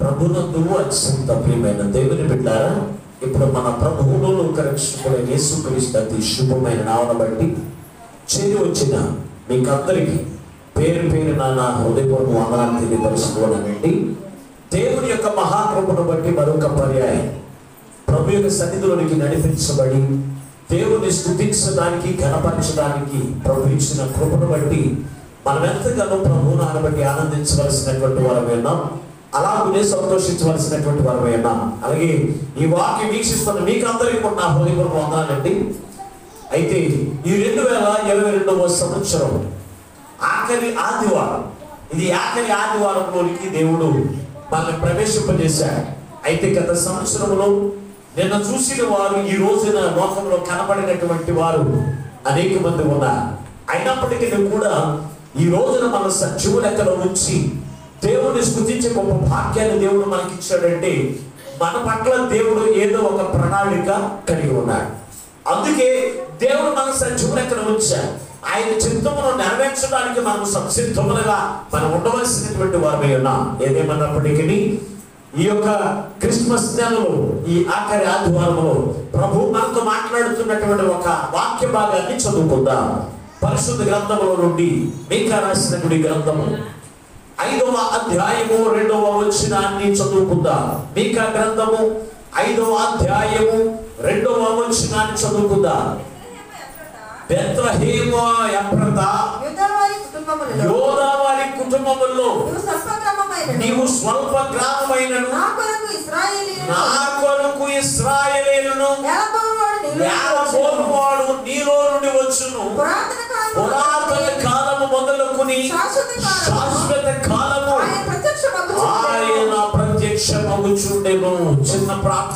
ప్రభునందువు అత్యంత ప్రియమైన దేవుని బిడ్డారా ఇప్పుడు మన ప్రభువును లోకరక్షకుడైన యేసుక్రీస్తు అతి శుభమైన నావన బట్టి చేరి వచ్చిన మీకందరికీ పేరు పేరు నా హృదయపూర్వ వందనాలు తెలియపరుచుకోవాలండి దేవుని యొక్క మహాకృపను బట్టి మరొక పర్యాయం. ప్రభు యొక్క సన్నిధిలోనికి నడిపించబడి దేవుని స్థుతించడానికి ఘనపరచడానికి ప్రభు ఇచ్చిన కృపను బట్టి మనం ఎంతగానో ప్రభువును బట్టి ఆనందించవలసినటువంటి వారమే అలా అలాగనే సంతోషించవలసినటువంటి వారమే ఉన్నాం. అలాగే ఈ వాక్యం వీక్షిస్తున్న మీకు అందరికీ కూడా నా హృదయపూర్వక వందనాలండి అయితే ఈ రెండు వేల ఇరవై రెండవ సంవత్సరం ఆఖరి ఆదివారం ఇది ఆఖరి ఆదివారంలోనికి దేవుడు మనల్ని ప్రవేశింపజేశాడు. అయితే గత సంవత్సరంలో నిన్న చూసిన వారు ఈ రోజున లోకంలో కనబడినటువంటి వారు అనేక మంది ఉన్నారు. అయినప్పటికీ కూడా ఈ రోజున మన సజీవ లెక్కలో ఉంచి దేవుడిని స్థుతించే గొప్ప భాగ్యాన్ని దేవుడు మనకి ఇచ్చాడంటే మన పట్ల దేవుడు ఏదో ఒక ప్రణాళిక కలిగి ఉన్నాడు. అందుకే దేవుడు మన సజీవ లెక్కన ఉంచాడు ఆయన చిత్తమును నెరవేర్చడానికి మనం సంసిద్ధములుగా మనం ఉండవలసినటువంటి వారమై ఉన్నాం. ఏదేమన్నప్పటికీ ఈ యొక్క క్రిస్మస్ నెలలో ఈ ఆఖరి ఆదివారంలో ప్రభు మనతో మాట్లాడుతున్నటువంటి ఒక వాక్య భాగాన్ని చదువుకుందాం. పరిశుద్ధ గ్రంథంలో నుండి మీకా రాసినటువంటి గ్రంథము. ఐదవ అధ్యాయము రెండవ వచనాన్ని చదువుకుందాం. మీకా గ్రంథము ఐదవ అధ్యాయము రెండవ వచనాన్ని చదువుకుందాం. బెత్లహేమ ఎఫ్రత యూదావారి కుటుంబములో నీవు స్వల్ప గ్రామమైనను నా కొరకు ఇశ్రాయేలీయులను నా కొరకు ఇస్రాయేలీలను ఏలబోవువాడు నీలో ఏలబోను వాడు నీలో నుండి వచ్చును. పురాతన కాలము మొదలుకొని శాశ్వత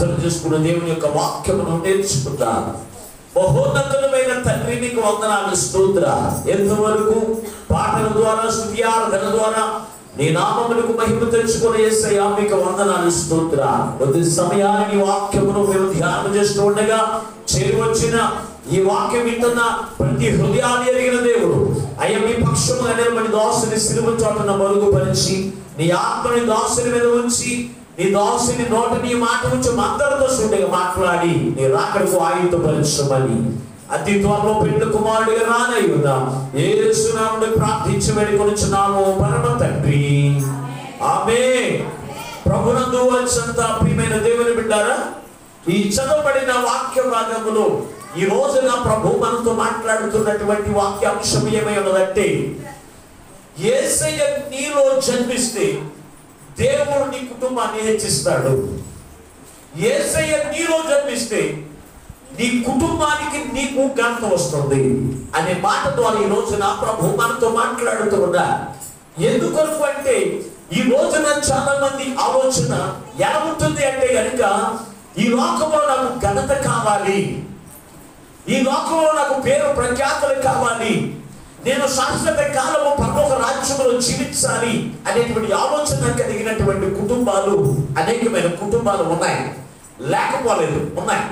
ప్రార్థన చేసుకున్న దేవుని యొక్క వాక్యమును నేర్చుకుంటా మహోన్నతులమైన తండ్రి నీకు వందనాలు స్తోత్ర. ఎంతవరకు పాటల ద్వారా స్థుతి ఆరాధన ద్వారా నీ నామములకు మహిమ తెచ్చుకుని ఏసయ్యా మీకు వందనాలు స్తోత్ర. కొద్ది సమయాన్ని నీ వాక్యమును మేము ధ్యానం చేస్తూ ఉండగా చేరువచ్చిన ఈ వాక్యం వింటున్న ప్రతి హృదయాన్ని ఎరిగిన దేవుడు అయ్యా మీ పక్షముగా నిలబడి దాసుని సిలువ చోటన మరుగుపరిచి నీ ఆత్మని దాసుని మీద ఉంచి నీ దాసుని నోట నీ మాట నుంచి అందరితో శుద్ధిగా మాట్లాడి నీ రాకడకు ఆయుధపరచమని. అతి త్వరలో పెళ్ళి కుమారుడిగా రానయ్యున్నా ఏసునాముని ప్రార్థించి వేడుకొనుచున్నాము పరమ తండ్రి. ఆమె ప్రభునందు వచ్చంత ప్రియమైన దేవుని బిడ్డారా ఈ చదవబడిన వాక్య భాగములో ఈ రోజున ప్రభు మనతో మాట్లాడుతున్నటువంటి వాక్యాంశం ఏమై ఉన్నదంటే ఏసయ్య నీలో జన్మిస్తే దేవుడు నీ కుటుంబాన్ని హెచ్చిస్తాడు. ఏసయ్య నీలో జన్మిస్తే నీ కుటుంబానికి నీకు ఘనత వస్తుంది అనే మాట ద్వారా ఈ రోజున ప్రభు మనతో మాట్లాడుతున్నా ఎందుకొరకు అంటే ఈ రోజున చాలా మంది ఆలోచన ఎలా ఉంటుంది అంటే కనుక ఈ లోకంలో నాకు ఘనత కావాలి. ఈ లోకంలో నాకు పేరు ప్రఖ్యాతులు కావాలి. నేను శాశ్వత కాలము పరలోక రాజ్యంలో జీవించాలి అనేటువంటి ఆలోచన కలిగినటువంటి కుటుంబాలు అనేకమైన కుటుంబాలు ఉన్నాయి. లేకపోలేదు ఉన్నాయి.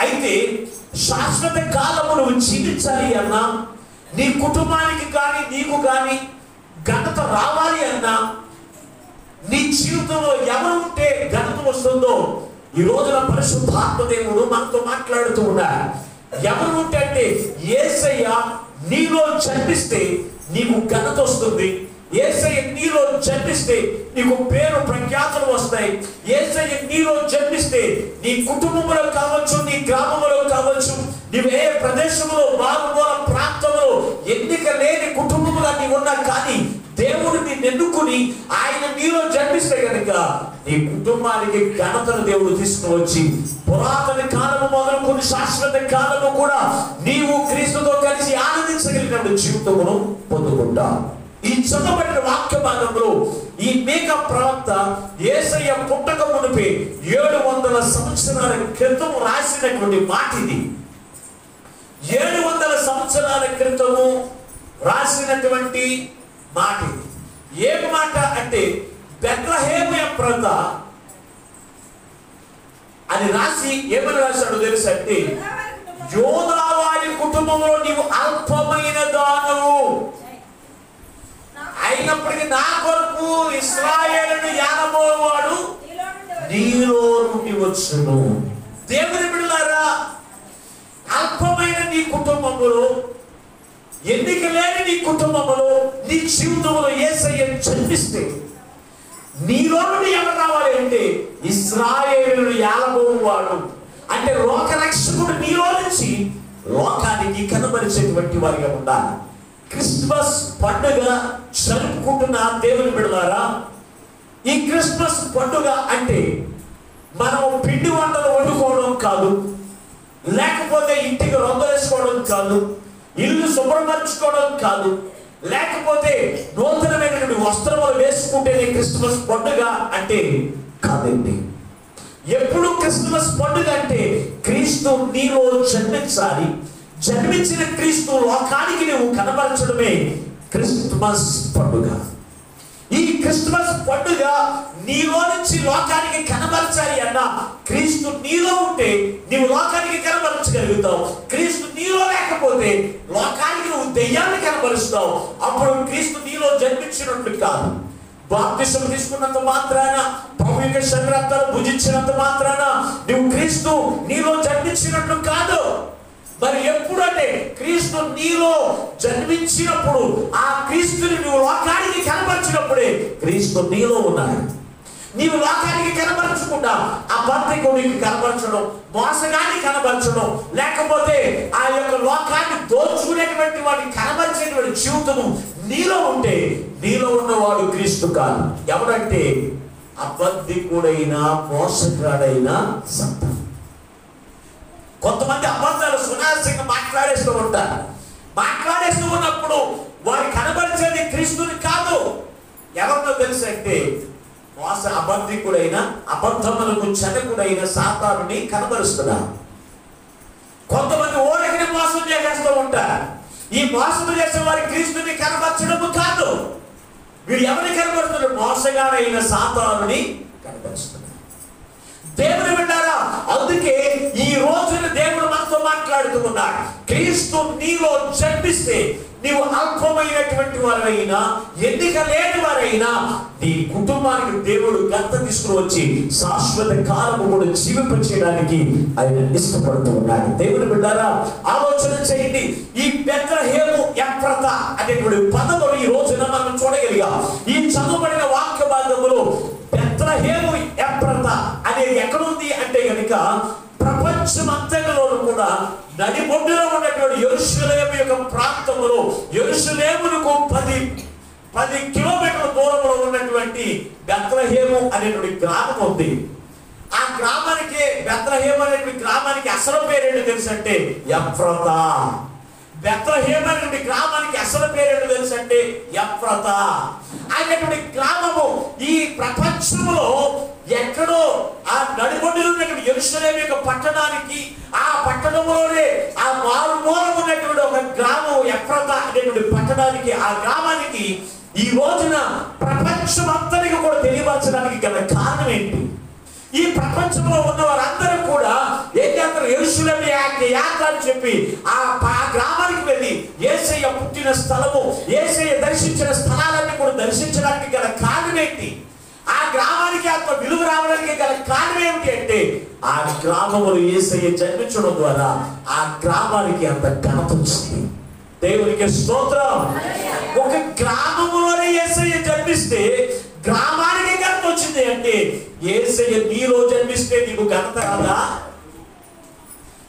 అయితే శాశ్వత కాలము నువ్వు జీవించాలి అన్నా నీ కుటుంబానికి కానీ నీకు కానీ ఘనత రావాలి అన్నా నీ జీవితంలో ఎవరు ఉంటే ఘనత వస్తుందో ఈ రోజున పరిశుద్ధాత్మ దేవుడు మనతో మాట్లాడుతూ ఉన్నారు ఎవరు ఉంటే అంటే ఏసయ్య నీలో చంపిస్తే నీకు ఘనత వస్తుంది. ఏసయ్య నీలో జన్మిస్తే నీకు పేరు ప్రఖ్యాతులు వస్తాయి. ఏసయ్య నీలో జన్మిస్తే నీ కుటుంబంలో కావచ్చు నీ గ్రామంలో కావచ్చు నీవు ఏ ప్రదేశంలో మారుమూల ప్రాంతంలో ఎన్నిక లేని కుటుంబంలో నీవు ఉన్నా కానీ దేవుడు నిన్ను ఎన్నుకుని ఆయన నీలో జన్మిస్తే కనుక నీ కుటుంబానికి ఘనతను దేవుడు తీసుకువచ్చి పురాతన కాలము మొదలుకొని శాశ్వత కాలము కూడా నీవు క్రీస్తుతో కలిసి ఆనందించగలిగిన జీవితమును పొందుకుంటా ఈ చదవబడిన వాక్య భాగంలో ఈ మేక ప్రవక్త ఏసయ్య పుట్టక మునిపే ఏడు వందల సంవత్సరాల క్రితం రాసినటువంటి మాట ఇది. ఏడు వందల సంవత్సరాల క్రితము రాసినటువంటి మాట ఏం మాట అంటే బెత్లహేము ఎప్రత అని రాసి ఏమని రాశాడు తెలుసు అంటే యోధావారి కుటుంబంలో నీవు అల్పమైన దానవు. అయినప్పటికీ నా కొరకు ఇస్రాయేలును యానబోవాడు వచ్చును. దేవుని బిడ్డలారా అల్పమైన నీ కుటుంబంలో ఎన్నిక లేని నీ కుటుంబంలో నీ జీవితంలో ఏసయ్య జన్మిస్తే నీలో నుండి ఎవరు రావాలి అంటే ఇస్రాయేలు వాడు అంటే లోకరక్షకుడు నీలో నుంచి లోకానికి కనబరిచేటువంటి వారిగా ఉండాలి. క్రిస్మస్ పండుగ జరుపుకుంటున్న దేవుని బిడలారా ఈ క్రిస్మస్ పండుగ అంటే మనం పిండి వంటలు వండుకోవడం కాదు లేకపోతే ఇంటికి రంగులేసుకోవడం కాదు ఇల్లు శుభ్రపరచుకోవడం కాదు. లేకపోతే నూతనమైనటువంటి వస్త్రములు వేసుకుంటేనే క్రిస్మస్ పండుగ అంటే కాదండి. ఎప్పుడు క్రిస్మస్ పండుగ అంటే క్రీస్తు నీలో జన్మించాలి. జన్మించిన క్రీస్తు లోకానికి నువ్వు కనబరచడమే క్రిస్మస్ పండుగ. ఈ క్రిస్మస్ పండుగ నీలో నుంచి లోకానికి కనబరచాలి అన్న క్రీస్తు నీలో ఉంటే నీవు లోకానికి కనబరచగలుగుతావు. క్రీస్తు నీలో లేకపోతే లోకానికి నువ్వు దెయ్యాన్ని కనబరుస్తావు. అప్పుడు క్రీస్తు నీలో జన్మించినట్లు కాదు. బాప్తిసం తీసుకున్నంత మాత్రాన ప్రభు యొక్క శరీరాలు భుజించినంత మాత్రాన నువ్వు క్రీస్తు నీలో జన్మించినట్లు కాదు. మరి ఎప్పుడంటే క్రీస్తు నీలో జన్మించినప్పుడు ఆ క్రీస్తుని నువ్వు లోకానికి కనపరిచినప్పుడే క్రీస్తు నీలో ఉన్నాడు. నీవు లోకానికి కనబరచకుండా అబద్ధికుడికి కనబరచడం మోసగాన్ని కనబరచడం లేకపోతే ఆ యొక్క లోకాన్ని దోచుకునేటువంటి వాడిని కనబరిచేటువంటి జీవితము నీలో ఉంటే నీలో ఉన్నవాడు క్రీస్తు కాదు. ఎవరంటే అబద్ధికుడైన మోసగాడైన సంత కొంతమంది అబద్ధాలు సునాయాసంగా మాట్లాడేస్తూ ఉంటారు. మాట్లాడేస్తూ ఉన్నప్పుడు వారు కనబరిచేది క్రీస్తుని కాదు. ఎవరినో తెలుసు అంటే మోస అబద్ధికుడైన అబద్ధములకు చనకుడైన సాతానుని కనబరుస్తున్నారు కొంతమంది ఓడకిని మోసం చేసేస్తూ ఉంటారు. ఈ మోసం చేసే వారి క్రీస్తుని కనబరచడము కాదు. వీడు ఎవరిని కనబడుతున్నారు మోసగాడైన సాతానుని కనపరుస్తున్నారు దేవుని విన్నారా అందుకే ఈ రోజున దేవుడు మనతో మాట్లాడుతున్నాడు. క్రీస్తు నీలో జన్మిస్తే నీవు అల్పమైనటువంటి వారైనా ఎన్నిక లేని వారైనా నీ కుటుంబానికి దేవుడు గంత తీసుకుని వచ్చి శాశ్వత కాలము కూడా జీవింపచేయడానికి ఆయన ఇష్టపడుతూ ఉన్నాడు. దేవుని బిడ్డారా ఆలోచన చేయండి. ఈ బెత్రహేము ఎప్రత అనేటువంటి పదములు ఈ రోజున మనం చూడగలిగా. ఈ చదువుబడిన అంటే ప్రపంచం ప్రపంచమంతటిలోనూ కూడా నడిబొడ్డులో ఉన్నటువంటి యెరూషలేము యొక్క ప్రాంతంలో యెరూషలేమునకు పది పది కిలోమీటర్ల దూరంలో ఉన్నటువంటి బెత్రహేము అనేటువంటి గ్రామం ఉంది. ఆ గ్రామానికి బెత్రహేము అనేటువంటి గ్రామానికి అసలు పేరేంటి తెలుసు అంటే బెత్రహేము గ్రామానికి అసలు పేరేంటి తెలుసు అంటే ఎఫ్రత. అనేటువంటి గ్రామము ఈ ప్రపంచంలో ఎక్కడో ఆ నడిబొడ్డులో ఉన్నటువంటి ఎరుసలేం యొక్క పట్టణానికి ఆ పట్టణంలోనే ఆ మారుమూల ఉన్నటువంటి ఒక గ్రామం ఎఫ్రత అనేటువంటి పట్టణానికి ఆ గ్రామానికి ఈ రోజున ప్రపంచం అంతటికి కూడా తెలియపరచడానికి గల కారణం ఏంటి? ఈ ప్రపంచంలో ఉన్న వారందరూ కూడా ఏం చేస్తారు? ఎరుసలేం యాత్ర అని చెప్పి ఆ గ్రామానికి వెళ్ళి ఏసయ్య పుట్టిన స్థలము ఏసయ్య దర్శించిన స్థలాలన్నీ కూడా దర్శించడానికి గల కారణం ఏంటి? ఆ గ్రామానికి అంత విలువ రావడానికి గల కారణం ఏమిటి అంటే ఆ గ్రామములు ఏసయ్య జన్మించడం ద్వారా ఆ గ్రామానికి అంత ఘనత వచ్చింది. దేవునికి స్తోత్రం. ఒక గ్రామంలోనే ఏసయ్య జన్మిస్తే గ్రామానికి ఘనత వచ్చింది అంటే ఏసయ్య నీలో జన్మిస్తే నీకు ఘనత రాదా?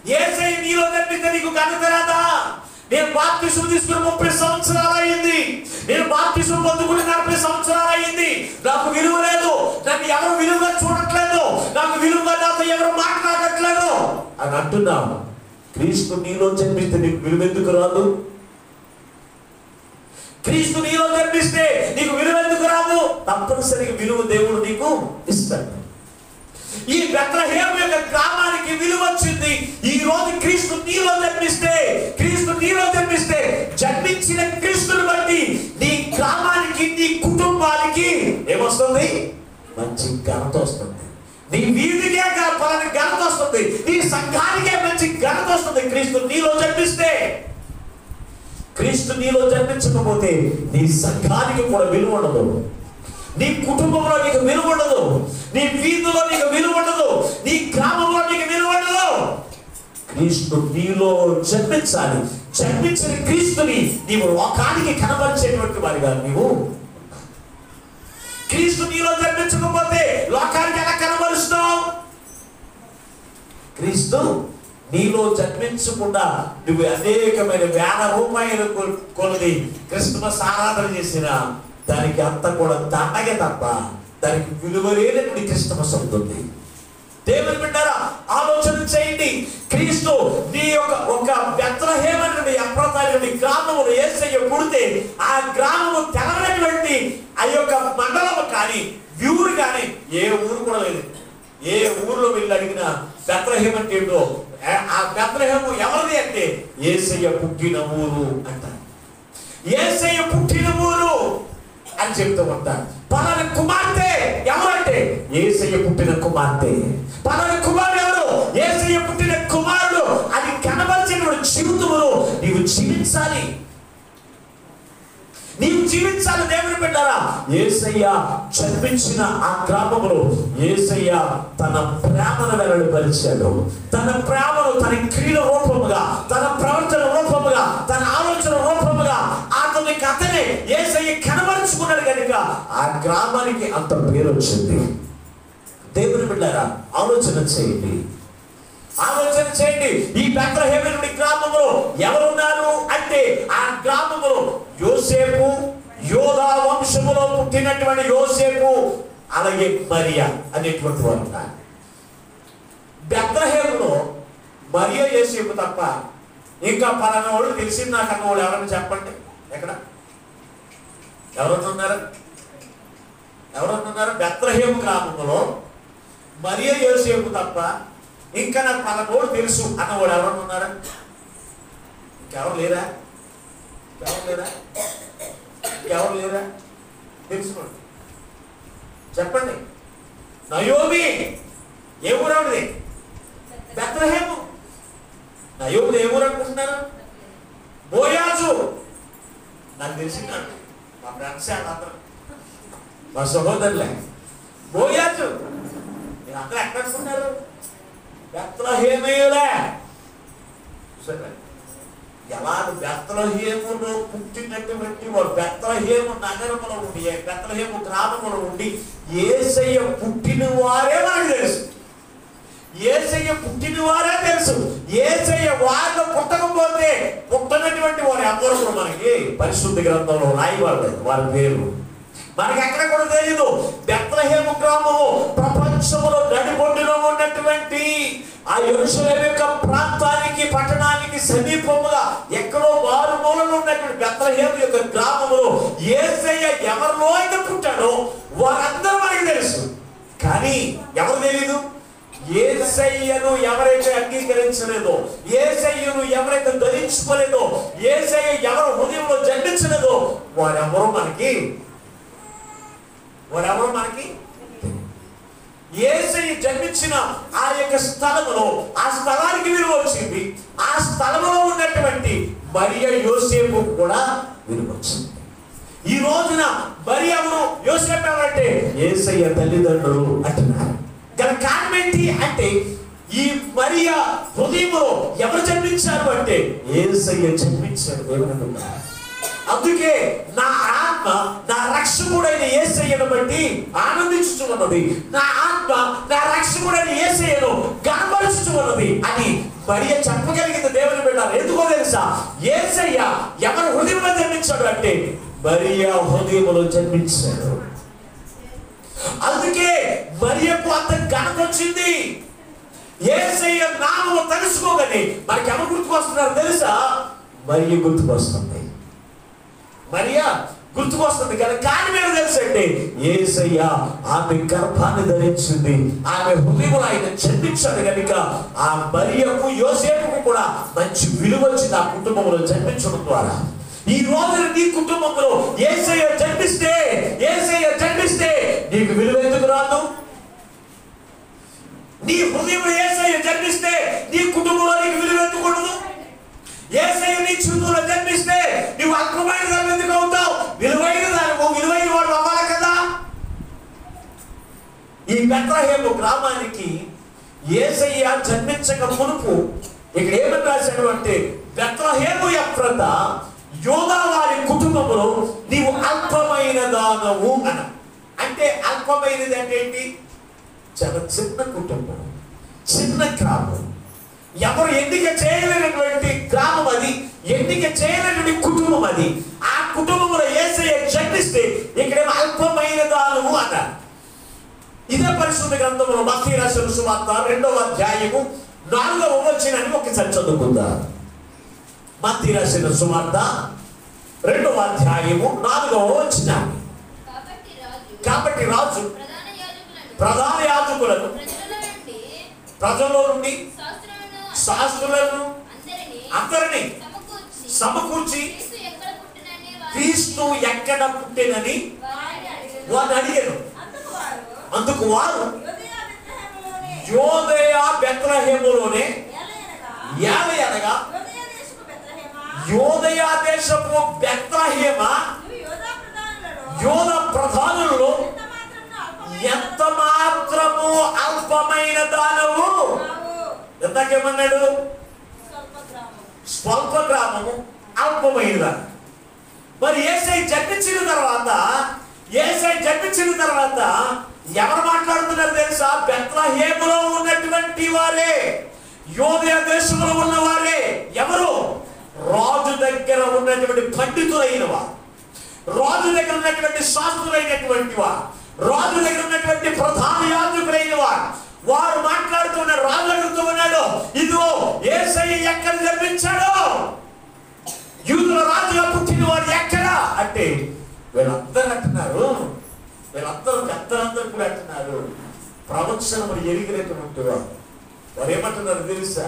ఏసయ్య నీలో జన్మిస్తే నీకు ఘనత రాదా? నేను బాప్తిసం తీసుకుని ముప్పై సంవత్సరాలు అయింది. నేను బాప్తిసం పొందుకుని నలభై సంవత్సరాలు అయింది. నాకు విలువ లేదు. నన్ను ఎవరు విలువగా చూడట్లేదు. నాకు విలువగా నాతో ఎవరు మాట్లాడట్లేదు. అని అంటున్నాము. క్రీస్తు నీలో జన్మిస్తే నీకు విలువ ఎందుకు రాదు? క్రీస్తు నీలో జన్మిస్తే నీకు విలువ ఎందుకు రాదు? తప్పనిసరిగా విలువ దేవుడు నీకు ఇస్తాడు. ఈ బెత్లహేము యొక్క గ్రామానికి విలువ వచ్చింది. ఈ రోజు క్రీస్తు నీలో జన్మిస్తే క్రీస్తు నీలో జన్మిస్తే జన్మించిన క్రీస్తుని బట్టి నీ గ్రామానికి నీ కుటుంబానికి ఏమొస్తుంది? మంచి ఘనత వస్తుంది. నీ వీధికే గా- పలాని ఘనత వస్తుంది. నీ సంఘానికే మంచి ఘనత వస్తుంది. క్రీస్తు నీలో జన్మిస్తే క్రీస్తు నీలో జన్మించకపోతే నీ సంఘానికి కూడా విలువ ఉండదు. నీ కుటుంబంలో నీకు విలువ ఉండదు. నీ వీధిలో నీకు విలువ ఉండదు. నీ క్రీస్తు నీలో జన్మించాలి. జన్మించిన క్రీస్తుని నీవు లోకానికి కనబరిచేటువంటి వారిగా నీవు. క్రీస్తు నీలో జన్మించకపోతే లోకానికి ఎలా కనబరుస్తావు? క్రీస్తు నీలో జన్మించకుండా నువ్వు అనేకమైన వేల రూపాయలు కొ- కొలది క్రిస్మస్ ఆరాధన చేసిన దానికి అంత కూడా దండగే తప్ప దానికి విలువ లేనటువంటి క్రిస్మస్ అవుతుంది దేవుని బిడ్డారా ఆలోచన చేయండి. క్రీస్తు నీ యొక్క ఒక వ్యత్రహేమైనటువంటి అప్రతారి గ్రామమును ఏసయ్య పుడితే ఆ గ్రామము తెలవనటువంటి ఆ యొక్క మండలము కానీ ఊరు కానీ ఏ ఊరు కూడా లేదు. ఏ ఊర్లో వెళ్ళి అడిగినా బెత్లహేమ ఏంటో ఆ- బెత్రహేము ఎవరిది అంటే? ఏసయ్య పుట్టిన ఊరు అంటారు. ఏసయ్య పుట్టిన ఊరు అని చెప్తూ ఉంటారు. పలాన కుమార్తె ఎవరంటే? ఏసయ్య పుట్టిన కుమార్తె. పలాన కుమారుడు ఎవరు? ఏసయ్య పుట్టిన కుమారుడు. అది కనబరిచిన జీవితమును నీవు జీవించాలి. నీవు జీవించాలి దేవుని బిడ్డారా. ఏసయ్య జన్మించిన ఆ గ్రామంలో ఏసయ్య తన ప్రేమను వెల్లడిపరిచాడు. తన ప్రేమను తన క్రియల రూపముగా తన ప్రవర్తన రూపముగా తన ఆలోచన రూపముగా అతని కథనే ఏసయ్య కనబరుచుకున్నాడు కనుక ఆ గ్రామానికి అంత పేరు వచ్చింది దేవుని బిడ్డారా ఆలోచన చేయండి. ఆలోచన చేయండి. ఈ బెత్లహేముడి గ్రామంలో ఎవరున్నారు అంటే ఆ గ్రామంలో యోసేపు యోధా వంశములో పుట్టినటువంటి యోసేపు అలాగే మరియా అనేటువంటి వారు ఉన్నారు బెత్లహేములో మరియా యోసేపు తప్ప ఇంకా పలానా వాళ్ళు తెలిసింది నాకు అన్న వాళ్ళు ఎవరైనా చెప్పండి? ఎక్కడ? ఎవరన్నా ఉన్నారు ఎవరన్నా బెత్రహేము గ్రామంలో మరియా యోసేపు తప్ప ఇంకా నాకు పలానోడు తెలుసు అన్నవాడు ఎవరన్నా ఉన్నారా ఇంకెవరు లేరా? ఎవరు లేరా? ఎవరు లేరా? తెలుసుకోండి. చెప్పండి. నయోమి! ఏ ఊరవుడిది బెత్లహేము. నయోమిది ఏ ఊరు అనుకుంటున్నారు? బోయాజు. నాకు తెలిసిందండి మా ఫ్రెండ్స్ అందరూ? మా సహోదరులే. బోయాజు. మీరు అందరూ ఎక్కడ అనుకుంటారు బెత్లహేమేయులే సరే. ఎలా బెత్లహేములో పుట్టినటువంటి వాడు. బెత్లహేము నగరములో ఉండి బెత్తలహేము గ్రామములో ఉండి ఏసయ్య పుట్టిన వారే మనకు తెలుసు. ఏసయ్య పుట్టిన వారే తెలుసు. ఏసయ్య వారిలో పుట్టకపోతే పుట్టనటువంటి వారు ఎవరు మనకి? పరిశుద్ధ గ్రంథంలో రాయబడలేదు. వారి పేరు మనకి ఎక్కడ కూడా తెలియదు బెత్లహేము గ్రామము ప్రపంచంలో నడిబొడ్డులో ఉన్నటువంటి ఆ యెరూషలేము యొక్క ప్రాంతానికి పట్టణానికి సమీపముగా ఎక్కడో వారు మూలలో ఉన్నటువంటి బెత్లహేము యొక్క గ్రామంలో ఏసయ్య ఎవరిలో అయితే పుట్టాడో వారందరూ మనకి తెలుసు. కానీ ఎవరు తెలియదు ఏసయ్యను ఎవరైతే అంగీకరించలేదో ఏసయ్యను ఎవరైతే ధరించుకోలేదో ఏసయ్య ఎవరు హృదయంలో జన్మించలేదో వారెవరో మనకి వారెవరో మనకి ఏసయ్య జన్మించిన ఆ యొక్క స్థలములో ఆ స్థలానికి విలువ వచ్చింది. ఆ స్థలంలో ఉన్నటువంటి మరియ యోసేపు కూడా విలువ వచ్చింది. ఈ రోజున మరి ఎవరు? యోసేపు ఎవరంటే ఏసయ్య తల్లిదండ్రులు అంటున్నారు. గల కారణం ఏంటి అంటే ఈ మరియ హృదయంలో ఎవరు జన్మించారు అంటే ఏసయ్య జన్మించారు దేవుని అందుకే నా ఆత్మ నా రక్షకుడైన ఏసయ్యను బట్టి ఆనందించుచున్నది. నా ఆత్మ నా రక్షకుడైన ఏసయ్యను గనపరుచుచున్నది అని మరియ చెప్పగలిగింది దేవుని బిడ్డ ఎందుకో తెలుసా? ఏసయ్య ఎవరు హృదయంలో జన్మించాడు అంటే మరియ హృదయంలో జన్మించాడు. అందుకే మరియకు అంత ఘనత వచ్చింది. ఏసయ్య నామము తెలుసుకోగని మనకి ఎవరు గుర్తుకొస్తున్నారు తెలుసా? మరియ గుర్తుకొస్తుంది. మరియా గుర్తుకొస్తుంది కదా కానీ మీరు తెలుసండి? ఏసయ్య ఆమె గర్భాన్ని ధరించింది. ఆమె హృదయం ఆయన జన్మించాడు కనుక ఆ మరియకు యోసేపుకు కూడా మంచి విలువ వచ్చింది ఆ కుటుంబంలో జన్మించడం ద్వారా. ఈ రోజున నీ కుటుంబంలో ఏసయ్య జన్మిస్తే ఏసయ్య జన్మిస్తే నీకు విలువ ఎందుకు రాదు? నీ హృదయం ఏసయ్య జన్మిస్తే నీ కుటుంబంలో నీకు విలువ ఎందుకు ఉండదు? ఏసై నీ జీవితంలో జన్మిస్తే నువ్వు అల్పమైన దాని ఎందుకు అవుతావు? విలువైన దాని విలువైన వాడు అవ్వాలి కదా? ఈ పెట్రహేము గ్రామానికి ఏసయ్య జన్మించక మునుపు ఇక్కడ ఏమని రాశాడు అంటే బెత్లహేము ఎఫ్రత యోగా వారి కుటుంబంలో నీవు అల్పమైన దానవు అన. అంటే అల్పమైనది అంటే ఏంటి? చాలా చిన్న కుటుంబం చిన్న గ్రామం. ఎవరు ఎన్నిక చేయలేనటువంటి గ్రామం అది ఎన్నిక చేయలేనటువంటి కుటుంబం అది. ఆ కుటుంబంలో ఏసయ్య జన్మిస్తే ఇక్కడేమో అల్పమైన దానము అన్నారు ఇదే పరిశుద్ధ గ్రంథంలో మత్తయి రాసిన సువార్త రెండవ అధ్యాయము నాలుగవ వచ్చినని ఒకసారి చదువుకుందాం. మత్తయి రాసిన సువార్త రెండవ అధ్యాయము నాలుగవ వచ్చిన కాబట్టి రాజు ప్రధాన ప్రధాన యాజకులను ప్రజల నుండి శాస్త్రులను అందరినీ సమకూర్చి క్రీస్తు ఎక్కడ పుట్టినని వారిని అడిగారు. అందుకు వారు యోదయ ఏలయనగా యాభై అనగా యోదయ దేశపు నువ్వు యోధా ప్రధానులలో ఎంత మాత్రము అల్పమైన దానవు నావు ఎంతకేమన్నాడు? స్వల్ప గ్రామం స్వల్ప గ్రామము అల్పమైనదా? మరి ఏసై జన్మించిన తర్వాత ఏసై జన్మించిన తర్వాత ఎవరు మాట్లాడుతున్నారు తెలుసా? బెత్లహేములో ఉన్నటువంటి వారే యోదయ దేశంలో ఉన్నవారే. ఎవరు? రాజు దగ్గర ఉన్నటువంటి పండితులైన వారు. రాజు దగ్గర ఉన్నటువంటి శాస్త్రులైనటువంటి వారు. రాజు దగ్గర ఉన్నటువంటి ప్రధాన యాజకులైన వారు. వారు మాట్లాడుతున్న రాజు అడుగుతూ ఉన్నాడు. ఇదిగో ఏసయ్య ఎక్కడ జన్మించాడు? యూదుల రాజుగా పుట్టిన వాడు ఎక్కడ? అంటే వీళ్ళందరూ అంటున్నారు. వీళ్ళందరూ పెద్దలందరూ కూడా అంటున్నారు. ప్రవచనములు ఎరిగినటువంటి వారు వారు ఏమంటున్నారు తెలుసా?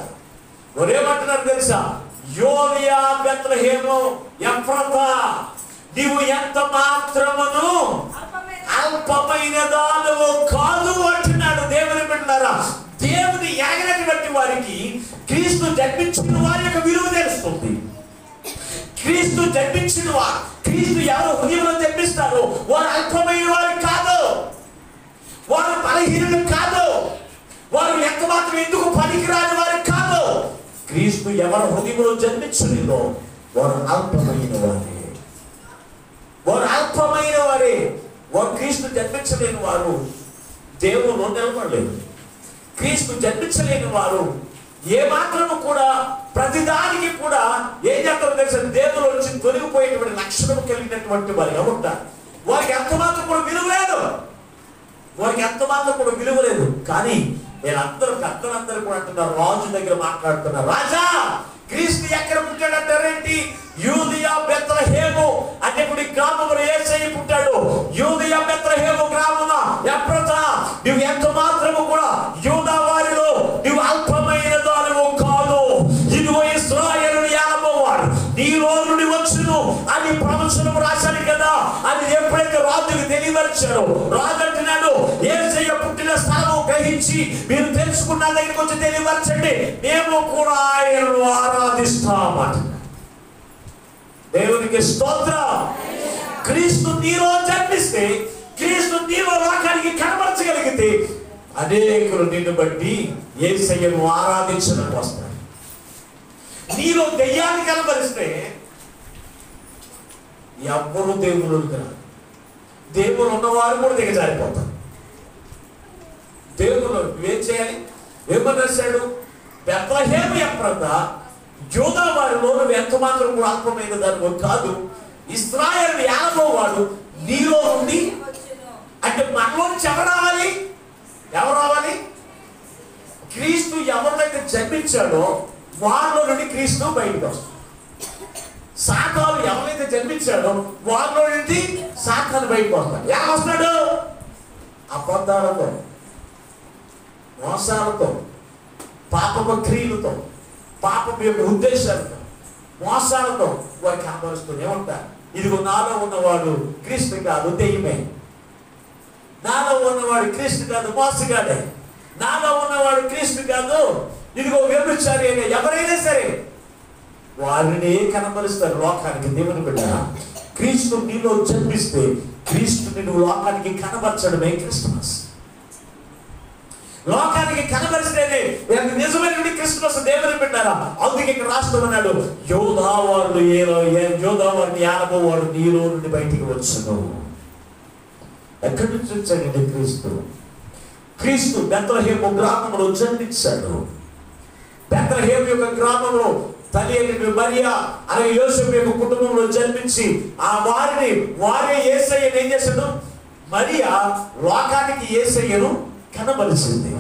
వారు ఏమంటున్నారు తెలుసా? యోలియా బెత్లహేము ఎఫ్రత నీవు ఎంత మాత్రమును అల్పమైన వారికి క్రీస్తు జన్మించిన వారి యొక్క విలువ తెలుస్తుంది. క్రీస్తు జన్మించిన వారు క్రీస్తు ఎవరు హృదయంలో జన్మిస్తారు వారు అల్పమైన వారు కాదు. వారు బలహీనులు కాదు. వారు ఎంత మాత్రం ఎందుకు పనికిరాని వారు కాదు. క్రీస్తు ఎవరు హృదయంలో జన్మించలేదో వారు అల్పమైన వారే. వారు అల్పమైన వారే. వారు క్రీస్తు జన్మించలేని వారు దేవుడు నిలబడలేదు. క్రీస్తు జన్మించలేని వారు ఏ మాత్రము కూడా ప్రతిదానికి కూడా ఏం చేస్తారో తెలుసా? దేవుడు నుంచి తొలగిపోయేటువంటి లక్షణం కలిగినటువంటి వారు ఎవరుంటారు? వారికి ఎంత మాత్రం కూడా విలువ లేదు. వారికి ఎంత మాత్రం కూడా విలువ లేదు. కానీ వీళ్ళందరూ పెద్దలందరూ కూడా అంటున్నారు రాజు దగ్గర మాట్లాడుతున్నారు రాజా క్రీస్తు ఎక్కడ పుట్టాడంటారేంటి? యూదియా బెత్లహేము అనేటువంటి గ్రామంలో ఏసై పుట్టాడు. యూదియా బెత్లహేము గ్రామమా ఎప్రత నువ్వు ఎంత మాత్రము కూడా యూదా వారిలో నువ్వు అల్పమైన నీలో నుండి వచ్చును. అని ప్రవచనం రాశాను కదా. అది ఎప్పుడైతే రాజుకు తెలియవచ్చారో రాజు అంటున్నాడు ఏసయ్య పుట్టిన స్థలము గ్రహించి మీరు తెలుసుకున్న దగ్గరికి వచ్చి తెలియవచ్చండి మేము కూడా ఆయనను ఆరాధిస్తామట దేవునికి స్తోత్ర. క్రీస్తు నీలో జన్మిస్తే క్రీస్తు నీలో రాకానికి కనబరచగలిగితే అనేకులు నిన్ను బట్టి ఏసయ్యను ఆరాధించడానికి వస్తారు నీలో దెయ్యాన్ని కనబరిస్తే ఎవ్వరూ దేవుడు రారు. దేవుడు ఉన్నవారు కూడా దిగజారిపోతారు. దేవుడు నువ్వేం చేయాలి? ఏమని రాశాడు? బెత్లహేము ఎప్పుడంత యోధా వారిలో నువ్వు ఎంత మాత్రం కూడా ఆత్మమైన దాని కాదు. ఇస్రాయల్ యానబో వాడు నీలో ఉండి అంటే మనలోంచి నుంచి ఎవరు రావాలి? ఎవరు రావాలి? క్రీస్తు ఎవరినైతే జన్మించాడో వారిలో నుండి క్రీస్తు బయటకు వస్తాడు. సాతాను ఎవరైతే జన్మించాడో వారిలో నుండి సాతాను బయటకు వస్తాడు. ఎలా వస్తాడు? అబద్ధాలతో మోసాలతో పాపపు క్రియలతో పాప యొక్క ఉద్దేశాలతో మోసాలతో వారు కనబరుస్తూనే ఉంటారు. ఇదిగో నాలో ఉన్నవాడు క్రీస్తు కాదు దెయ్యమే. నాలో ఉన్నవాడు క్రీస్తు కాదు మోసగాడే. నాలో ఉన్నవాడు క్రీస్తు కాదు ఇదిగో వ్యభిచారి అనే ఎవరైనా సరే వారిని కనబరుస్తారు లోకానికి. దేవుని బిడ్డ క్రీస్తు నీలో జన్మిస్తే క్రీస్తుని నువ్వు లోకానికి కనబరచడమే క్రిస్మస్? లోకానికి కనబరిస్తేనే నేను నిజమైనటువంటి క్రిస్మస్ దేవుని పెట్టారా అందుకే ఇక్కడ రాష్ట్రమన్నాడు యోధావారుడు ఏలో ఏ యోధావారిని ఆనబో నీలో నుండి బయటికి వచ్చును. ఎక్కడి నుంచి వచ్చాడండి క్రీస్తు? క్రీస్తు బెత్తలహేము గ్రామంలో జన్మించాడు. బెత్తలహేము యొక్క గ్రామంలో తల్లి అయిన మరియా అనే యోసేపు యొక్క కుటుంబంలో జన్మించి ఆ వారిని వారే ఏసయ్యను ఏం చేశాడు? మరియా లోకానికి ఏసయ్యను కనబరిచింది.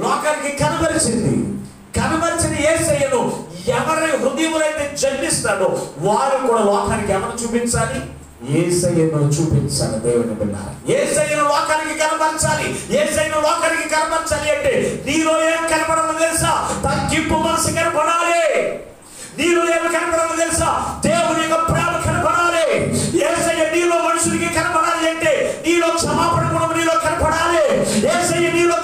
లోకానికి కనబరిచింది. కనబరిచిన ఏసయ్యను ఎవరి హృదయములైతే జన్మిస్తాడో వారు కూడా లోకానికి ఎవరు చూపించాలి? ఏసయ్యను చూపించాలి దేవుని బిడ్డ. ఏసయ్యను లోకానికి కనపరచాలి. ఏసయ్యను లోకానికి కనపరచాలి అంటే నీలో ఏం కనపడదు తెలుసా? తగ్గింపు మనసు కనపడాలి. నీలో ఏమి కనపడదు తెలుసా? దేవుని యొక్క ప్రేమ కనపడాలి. ఏసయ్య నీలో మనుషులకి కనపడాలి అంటే నీలో క్షమాపణ గుణం నీలో కనపడాలి. ఏసయ్య నీలో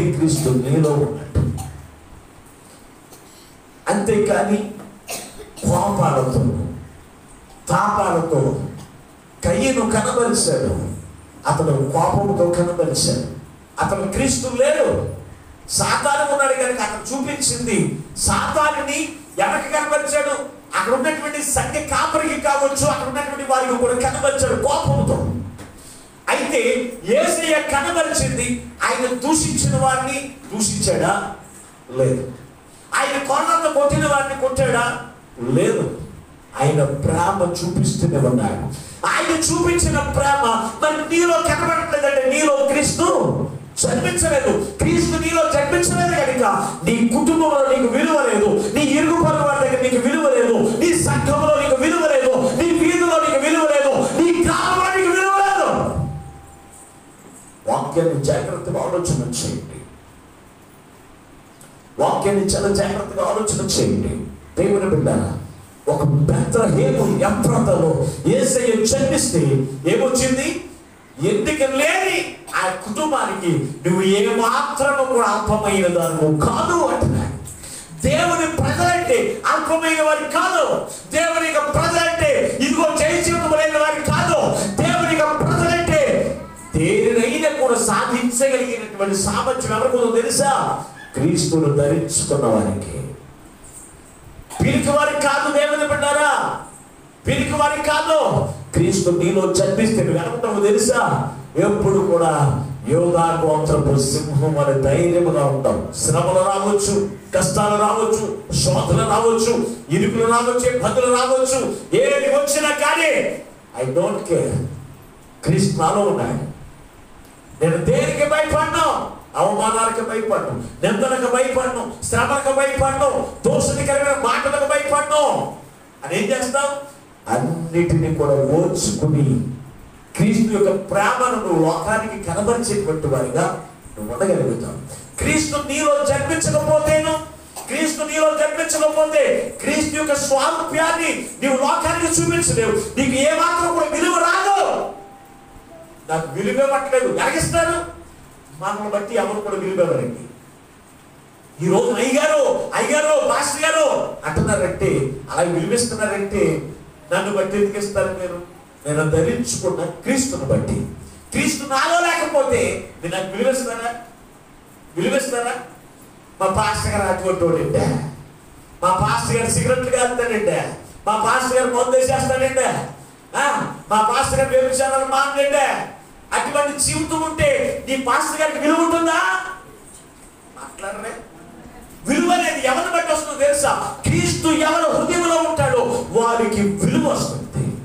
క్రీస్తు నీలో ఉన్నట్టు అంతేకాని కోపాలతో తాపాలతో కయ్యను కనబరిశాడు. అతడు కోపంతో కనబరిశాడు. అతను క్రీస్తు లేడు. సాతాను ఉన్నాడు కనుక అతను చూపించింది. సాతానుని ఎవరికి కనబరిచాడు. అక్కడ ఉన్నటువంటి సంఖ్య కాపరికి కావచ్చు. అక్కడ ఉన్నటువంటి వారికి కూడా కనబరిచాడు కోపంతో అయితే ఏసయ్య కనబరిచింది ఆయన దూషించిన వారిని దూషించాడా? లేదు. ఆయన కొరత కొట్టిన వారిని కొట్టాడా? లేదు. ఆయన ప్రేమ చూపిస్తూనే ఉన్నాడు. ఆయన చూపించిన ప్రేమ మరి నీలో కనబడట్లేదంటే నీలో క్రీస్తు జన్మించలేదు. క్రీస్తు నీలో జన్మించలేదు కనుక నీ కుటుంబంలో నీకు విలువ లేదు. నీ ఇరుగు పొరుగు వారి దగ్గర నీకు విలువ లేదు. నీ సంఘంలో నీకు విలువ లేదు. వాక్యాన్ని జాగ్రత్తగా ఆలోచన చేయండి. వాక్యాన్ని చాలా జాగ్రత్తగా ఆలోచన చేయండి. దేవుని బిడ్డ ఒక పెద్ద హేము ఎప్రతలో ఏసయ్య చెల్లిస్తే ఏమొచ్చింది? ఎందుకు లేని ఆ కుటుంబానికి నువ్వు ఏమాత్రము కూడా అల్పమైన దాని కాదు అంటున్నాడు. దేవుని ప్రజలంటే అల్పమైన వారి కాదు. దేవుని యొక్క ప్రజలంటే ఇదిగో జయ జీవితం వారి కాదు. దేవుని యొక్క ప్రజలంటే దేనినైనా కూడా సాధించగలిగినటువంటి సామర్థ్యం ఎవరికి ఉందో తెలుసా? క్రీస్తును ధరించుకున్న వారికి. పిరికి వారికి కాదు దేవుని బిడ్డారా? పిరికి వారికి కాదు. క్రీస్తు నీలో జన్మిస్తే నువ్వు తెలుసా? ఎప్పుడు కూడా యోగా గోత్రపు సింహం అనే ధైర్యంగా ఉంటాం శ్రమలు రావచ్చు కష్టాలు రావచ్చు శోధలు రావచ్చు ఇరుకులు రావచ్చు ఇబ్బందులు రావచ్చు. ఏది వచ్చినా కానీ ఐ డోంట్ కేర్. క్రీస్తు నాలో ఉన్నాడు. నేను దేనికి భయపడ్ను? అవమానాలకు భయపడ్ను నిందలకు భయపడ్ను శ్రమలకు భయపడ్ను దోషణకరమైన మాటలకు భయపడ్ను. అని ఏం చేస్తావు? అన్నిటినీ కూడా ఓర్చుకుని క్రీస్తు యొక్క ప్రేమను నువ్వు లోకానికి కనబరిచేటువంటి వారిగా నువ్వు ఉండగలుగుతావు. క్రీస్తు నీలో జన్మించకపోతేను క్రీస్తు నీలో జన్మించకపోతే క్రీస్తు యొక్క స్వారూప్యాన్ని నీవు లోకానికి చూపించలేవు. నీకు ఏ మాత్రం కూడా విలువ రాదు. నాకు విలువ ఇవ్వట్లేదు మనల్ని బట్టి ఎవరు కూడా విలువ ఈ రోజు అయ్యగారు అయ్యగారు మాస్టర్ గారు అంటున్నారంటే అలా విలువిస్తున్నారంటే నన్ను బట్టి ఎందుకు ఇస్తారు మీరు? నేను ధరించుకున్న క్రీస్తుని బట్టి. క్రీస్తు నాలో లేకపోతే మీరు నాకు విలువిస్తారా? విలువిస్తారా? మా పాస్టర్ గారు అటువంటి వాడంటే మా పాస్టర్ గారు సిగరెట్లు కాస్తాడంటే మా పాస్టర్ గారు మందు వేసేస్తాడంటే. మా పాస్టర్ గారు వ్యభిచారాలు మానంటే అటువంటి జీవితం ఉంటే నీ పాస్టర్ గారికి విలువ ఉంటుందా? మాట్లాడరే. విలువ అనేది ఎవరిని బట్టి వస్తుందో తెలుసా? క్రీస్తు ఎవరి హృదయంలో ఉంటాడో వారికి విలువ వస్తుంది.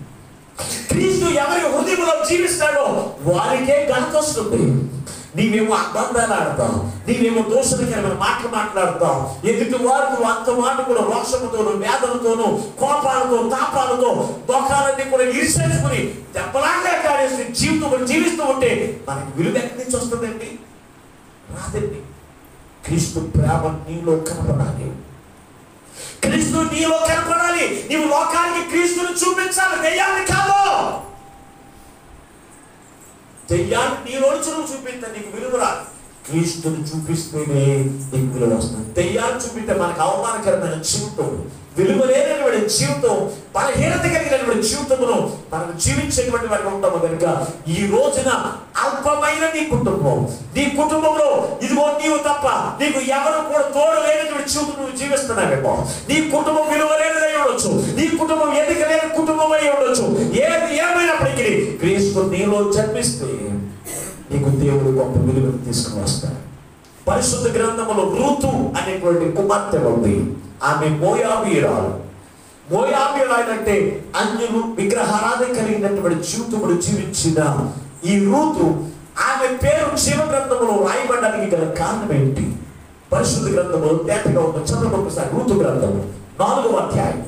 క్రీస్తు ఎవరి హృదయంలో జీవిస్తాడో వారికే ఘనత వస్తుంది. నీవేమో అబంధాలు ఆడతావు నీవేమో దోషణకరమైన మాటలు మాట్లాడతావు. ఎదుటి వారు అంత మాట కూడా రోషముతోను వేదనతోను కోపాలతో తాపాలతో దోకాలన్నీ కూడా ఇరిసేసుకుని దెబ్బలాగా కాడేసి జీవితం జీవిస్తూ ఉంటే మనకి విలువ ఎక్కడి నుంచి వస్తుందండి? రాదండి. క్రీస్తు ప్రేమ నీలో కనపడాలి. క్రీస్తు నీలో కనపడాలి. నీవు లోకానికి క్రీస్తుని చూపించాలి దెయ్యాన్ని కాదు దెయ్యాన్ని నీలో నుంచి నువ్వు చూపిస్తే నీకు విలువ రాదు. క్రీస్తుని చూపిస్తేనే నీకు విలువ వస్తుంది. దెయ్యాలు చూపిస్తే మనకు అవమానకరమైన జీవితం విలువలేనటువంటి జీవితం బలహీనత కలిగినటువంటి జీవితమును మనం జీవించేటువంటి వారికి ఉంటాము కనుక ఈ రోజున అల్పమైన నీ కుటుంబం. నీ కుటుంబంలో ఇదిగో నీవు తప్ప నీకు ఎవరు కూడా తోడు లేనటువంటి జీవితం నువ్వు జీవిస్తున్నావేమో నీ కుటుంబం విలువలేనిదై ఉండొచ్చు. నీ కుటుంబం ఎన్నిక కుటుంబం అయి ఉండొచ్చు. ఏది ఏమైనప్పటికీ క్రీస్తు నీలో జన్మిస్తే నీకు దేవుడు గొప్ప విలువను తీసుకుని వస్తాడు. పరిశుద్ధ గ్రంథములో ఋతు అనేటువంటి కుమార్తె ఉంది ఆమె మోయాబీరాలు మోయాబీరాలు అంటే అన్యులు విగ్రహారాధన కలిగినటువంటి జీవితములు జీవించిన ఈ ఋతు ఆమె పేరు జీవ గ్రంథములో రాయబడడానికి గల కారణం ఏంటి? పరిశుద్ధ గ్రంథములో తేటగా ఉన్న చదవండి ఒకసారి ఋతు గ్రంథము. నాలుగవ అధ్యాయం.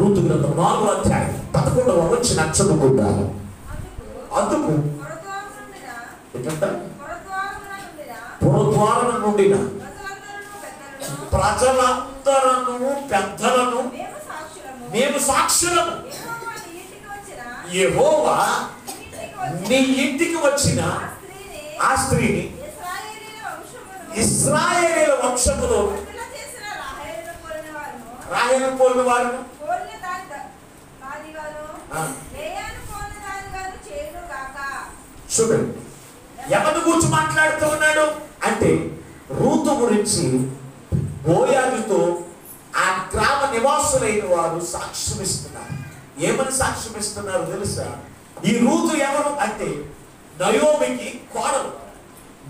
ఋతు గ్రంథం నాలుగవ అధ్యాయం. పదకొండవ వచ్చిన చదువుకుంటారు అందుకు అందుకు పొడద్వారము నుండిన ఏంటంట పొడద్వారమున నుండిన పురద్వారం నుండిన ప్రజలందరూ పెద్దలను మేము సాక్షులము. యెహోవా నీ ఇంటికి వచ్చిన ఆ స్త్రీని ఇస్రాయేలీల వంశములో రాయను పోలిన గాక చూడండి. ఎవరి గురించి మాట్లాడుతూ ఉన్నాడు? అంటే రూతు గురించి బోయాజుతో ఆ గ్రామ నివాసులైన వారు సాక్ష్యం ఇస్తున్నారు. ఏమని సాక్ష్యం ఇస్తున్నారు తెలుసా? ఈ రూతు ఎవరు అంటే నయోమికి కోడలు.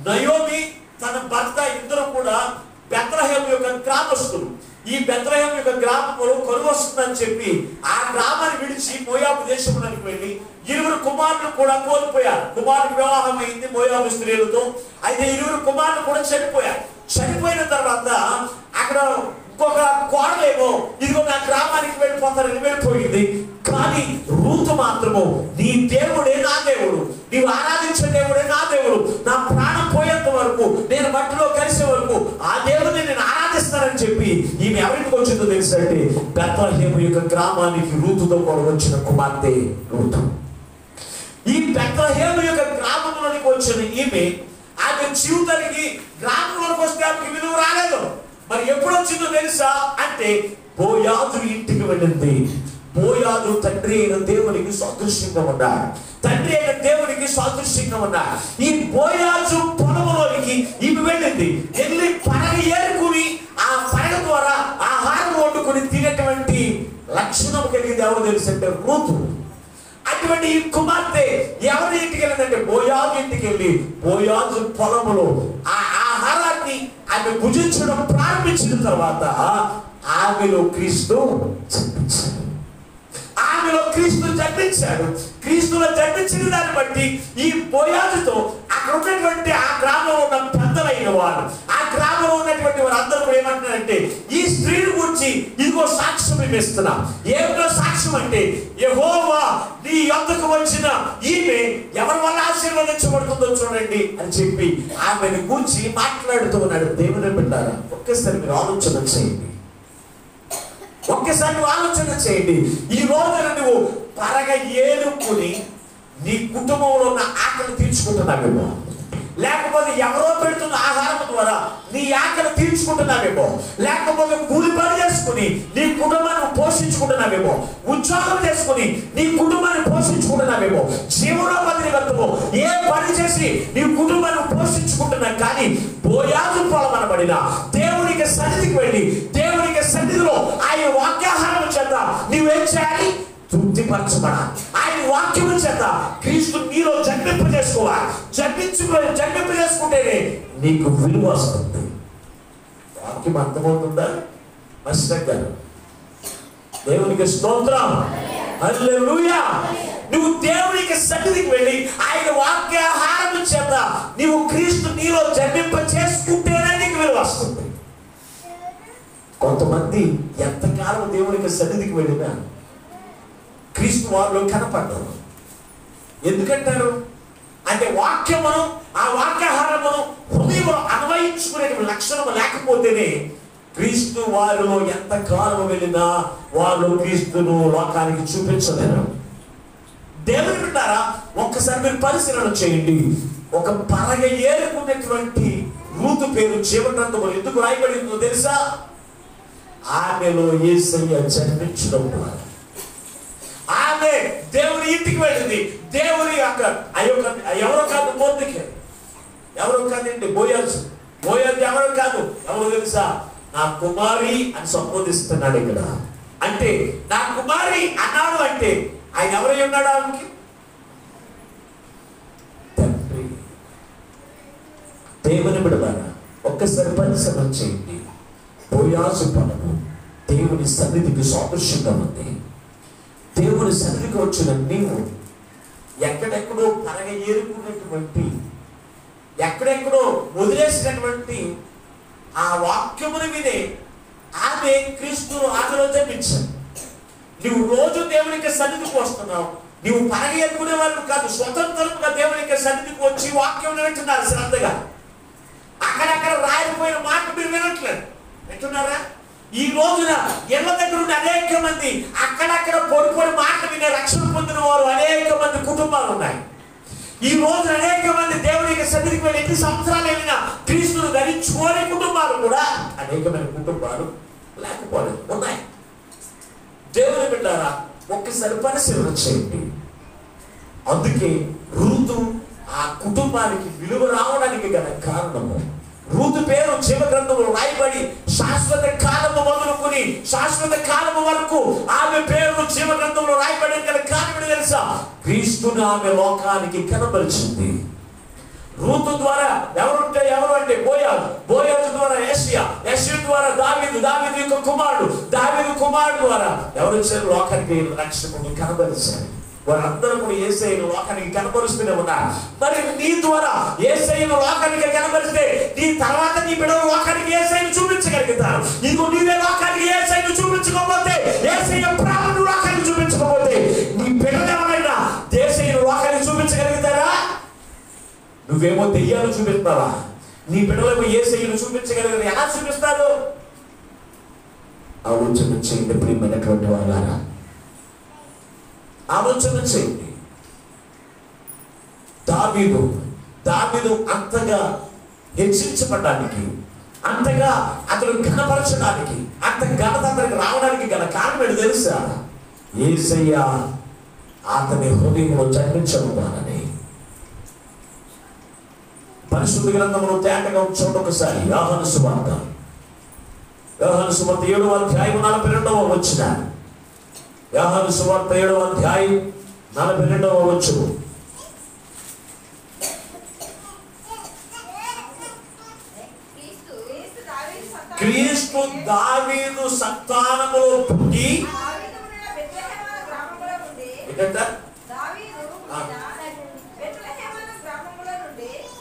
నయోమి తన భర్త ఇద్దరు కూడా బెత్రహేం యొక్క గ్రామస్తులు ఈ బెత్రహేం యొక్క గ్రామంలో కరువు వస్తుందని చెప్పి ఆ గ్రామాన్ని విడిచి మోయాబు దేశంలోకి వెళ్ళి ఇరువురు కుమారులు కూడా కోల్పోయారు. కుమారుడు వివాహం అయింది మోయాబు స్త్రీలతో. అయితే ఇరువురు కుమారులు కూడా చనిపోయారు. చనిపోయిన తర్వాత అక్కడ ఇంకొక కోడలేమో ఇదిగో నా గ్రామానికి వెళ్ళిపోతారని వెళ్ళిపోయింది. కానీ రూతు మాత్రము నీ దేవుడే నా దేవుడు. నీవు ఆరాధించే దేవుడే నా దేవుడు. నా ప్రాణం పోయేంత వరకు నేను మట్టిలో కలిసే వరకు ఆ దేవుడిని నేను ఆరాధిస్తానని చెప్పి ఈమె ఎవరికి వచ్చిందో తెలుసంటే బెత్లహేము యొక్క గ్రామానికి రూతుతో కూడా వచ్చిన కుమార్తె రూతు. ఈ బెత్లహేము యొక్క గ్రామంలోనికి వచ్చిన ఈమె ఆమె జీవితానికి గ్రామంలోకి వస్తే ఆమెకి విలువ రాలేదు. మరి ఎప్పుడు వచ్చిందో తెలుసా? అంటే బోయాదు ఇంటికి వెళ్ళింది. బోయాదు తండ్రి అయిన దేవునికి సాదృశ్యంగా ఉన్నారు తండ్రి అయిన దేవునికి సాదృశ్యంగా ఉన్నారు ఈ బోయాజు పొలంలోనికి ఇవి వెళ్ళింది. వెళ్ళి పరగ ఏరుకుని ఆ పరగ ద్వారా ఆహారం వండుకుని తినేటువంటి లక్షణం కలిగింది. ఎవరు తెలుసు అంటే రూతు. అటువంటి ఈ కుమార్తె ఎవరి ఇంటికి వెళ్ళిందంటే బోయాజు ఇంటికి వెళ్ళి బోయాజు పొలములో ఆ ఆహారాన్ని ఆమె భుజించడం ప్రారంభించిన తర్వాత ఆమెలో క్రీస్తు ఆమెలో క్రీస్తు జన్మించాడు. క్రీస్తులో జన్మించిన దాన్ని బట్టి ఈ బోయాజుతో అక్కడ ఉన్నటువంటి ఆ గ్రామంలో ఉన్న పెద్దలైన వారు ఆ గ్రామంలో ఉన్నటువంటి వారందరూ కూడా ఏమంటున్నారంటే ఈ స్త్రీని గురించి ఇదిగో సాక్ష్యం మేము ఇస్తున్నాం ఏమిటో సాక్ష్యం అంటే యహోవా నీ యొక్కకు వచ్చిన ఈమె ఎవరి వల్ల ఆశీర్వదించబడుతుందో చూడండి అని చెప్పి ఆమెను గురించి మాట్లాడుతూ ఉన్నాడు దేవుని బిడ్డారా. ఒక్కసారి మీరు ఆలోచన చేయండి. ఒక్కసారి నువ్వు ఆలోచన చేయండి. ఈ రోజున నువ్వు పరగ ఏరుకుని నీ కుటుంబంలో ఉన్న ఆకలి తీర్చుకుంటున్నావేమో. లేకపోతే ఎవరో పెడుతున్న ఆహారం ద్వారా నీ ఆకలి తీర్చుకుంటున్నావేమో. లేకపోతే కూలి పని చేసుకుని నీ కుటుంబాన్ని పోషించుకుంటున్నావేమో. ఉద్యోగం చేసుకుని నీ కుటుంబాన్ని పోషించుకుంటున్నావేమో. జీవనోపాధి నిమిత్తము ఏ పని చేసి నీ కుటుంబాన్ని పోషించుకుంటున్నా కానీ బోయాజు పొలమనబడిన దేవునికి సన్నిధికి వెళ్ళి దేవునికి సన్నిధిలో ఆయన వాక్యాహారం చేత నీవేం చేయాలి? తృప్తిపరచబడాలి. ఆయన వాక్యము చేత క్రీస్తు నీలో జన్మింప చేసుకోవాలి. జన్మించు జన్మింప చేసుకుంటేనే నీకు విలువ వస్తుంది. వాక్యం అర్థమవుతుందా? మస్టర్ గారు దేవునికి స్తోత్రం. హల్లెలూయా. నువ్వు దేవునికి సన్నిధికి వెళ్ళి ఆయన వాక్యాహారం చేత నీవు క్రీస్తు నీలో జన్మింప చేసుకుంటేనే నీకు విలువ వస్తుంది. కొంతమంది ఎంతకాలం దేవునికి సన్నిధికి వెళ్ళినా క్రీస్తు వారిలో కనపడ్డారు ఎందుకంటారు? అంటే వాక్యమును ఆ వాక్యాహారమును హృదయంలో అన్వయించుకునే లక్షణం లేకపోతేనే క్రీస్తు వారిలో ఎంత కాలం వెళ్ళినా వాళ్ళు క్రీస్తును లోకానికి చూపించలేరు. దేవుని వింటారా ఒక్కసారి మీరు పరిశీలన చేయండి. ఒక పరగ ఏరుకున్నటువంటి రూతు పేరు జీవగ్రంథములు ఎందుకు రాయబడిందో తెలుసా? ఆమెలో ఏసయ్య జన్మించడం ద్వారా ఆమె దేవుని ఇంటికి వెళ్ళింది. దేవుని అక్కడ. అయ్యో ఎవరో కాదు మోర్దికే ఎవరో కాదండి బోయాల్సి. బోయాల్సి ఎవరో కాదు? ఎవరు తెలుసా? నా కుమారి అని సంబోధిస్తున్నాడు ఇక్కడ. అంటే నా కుమారి అన్నాడు అంటే ఆయన ఎవరై ఉన్నాడు ఆమెకి? తండ్రి. దేవుని బిడవారా ఒక్కసారి పరిశ్రమ చేయండి బోయాసు పడము దేవుని సన్నిధికి సాదృశ్యంగా ఉంది. దేవుని సన్నిధికి వచ్చిన నీవు ఎక్కడెక్కడో పరగ ఏరుకున్నటువంటి ఎక్కడెక్కడో వదిలేసినటువంటి ఆ వాక్యముని వినే ఆమె క్రీస్తు ఆమెలో జన్మించాడు నువ్వు రోజు దేవునికి సన్నిధికి వస్తున్నావు. నువ్వు పరగ ఎత్తుకునే వాళ్ళు కాదు స్వతంత్రంగా దేవునికి సన్నిధికి వచ్చి వాక్యం వింటున్నారు శ్రద్ధగా. అక్కడక్కడ రాయకపోయిన మాట మీరు వినట్లేదు. వింటున్నారా? ఈ రోజున ఇళ్ళ దగ్గర ఉన్న అనేక మంది అక్కడక్కడ పొడి పొడి మాటలు వినే రక్షణ పొందిన వారు అనేక మంది కుటుంబాలు ఉన్నాయి. ఈ రోజు అనేక మంది దేవునికి సన్నిధికి వెళ్ళి ఎన్ని సంవత్సరాలు వెళ్ళినా క్రీస్తును ధరించుకోని కుటుంబాలు కూడా అనేకమైన కుటుంబాలు లేకపోలేదు ఉన్నాయి. దేవుని బిడ్డారా ఒక్కసారి పరిశీలన చేయండి. అందుకే రూతు ఆ కుటుంబానికి విలువ రావడానికి గల కారణము రూతు పేరు జీవ గ్రంథంలో రాయబడి శాశ్వత కాలము మొదలుకుని శాశ్వత కాలము వరకు ఆమె పేరు జీవ గ్రంథంలో రాయబడి గల కారణం తెలుసా? క్రీస్తుని ఆమె లోకానికి కనబరిచింది. రూతు ద్వారా ఎవరుంటే ఎవరు అంటే బోయాలు బోయాజు ద్వారా ఏషియా. ఏషియా ద్వారా దావిదు. దావిదు యొక్క కుమారుడు. దావిదు కుమారుడు ద్వారా ఎవరు వచ్చారు? లోకానికి రక్షకుడు కనబరిచారు. వారందరూ కూడా ఏసైన లోకానికి కనపరుస్తూనే ఉన్నారు. మరి నీ ద్వారా ఏసైన లోకానికి కనపరిస్తే నీ తర్వాత నీ బిడ్డలు లోకానికి ఏసైని చూపించగలుగుతారు. ఇదిగో నీవే లోకానికి ఏసైని చూపించకపోతే ఏసైన ప్రాణను లోకానికి చూపించకపోతే నీ బిడ్డలు ఏమైనా దేశైన లోకానికి చూపించగలుగుతారా? నువ్వేమో దెయ్యాలు చూపిస్తావా నీ బిడ్డలకు ఏ శైలు చూపించగలిగిన ఎలా చూపిస్తారు ఆలోచన చేయండి ప్రియమైనటువంటి వాళ్ళారా. ఆలోచన చేయండి. దావీదు దావీదు అంతగా హెచ్చించబడడానికి అంతగా అతను ఘనపరచడానికి అంత ఘనత అతనికి రావడానికి గల కారణం ఏంటి తెలుసా? ఏసయ్య అతని హృదయంలో జన్మించబడాలని పరిశుద్ధ గ్రంథంలో తేటగా చూడండి ఒకసారి. యోహన సువార్త. యోహన సువార్త ఏడవ అధ్యాయం నలభై రెండవ వచ్చిన యోహాను సువార్త ఏడవ అధ్యాయం నలభై రెండవ వచ్చు క్రీస్తు దావీదు సంతానములో పుట్టి ఏంటంట?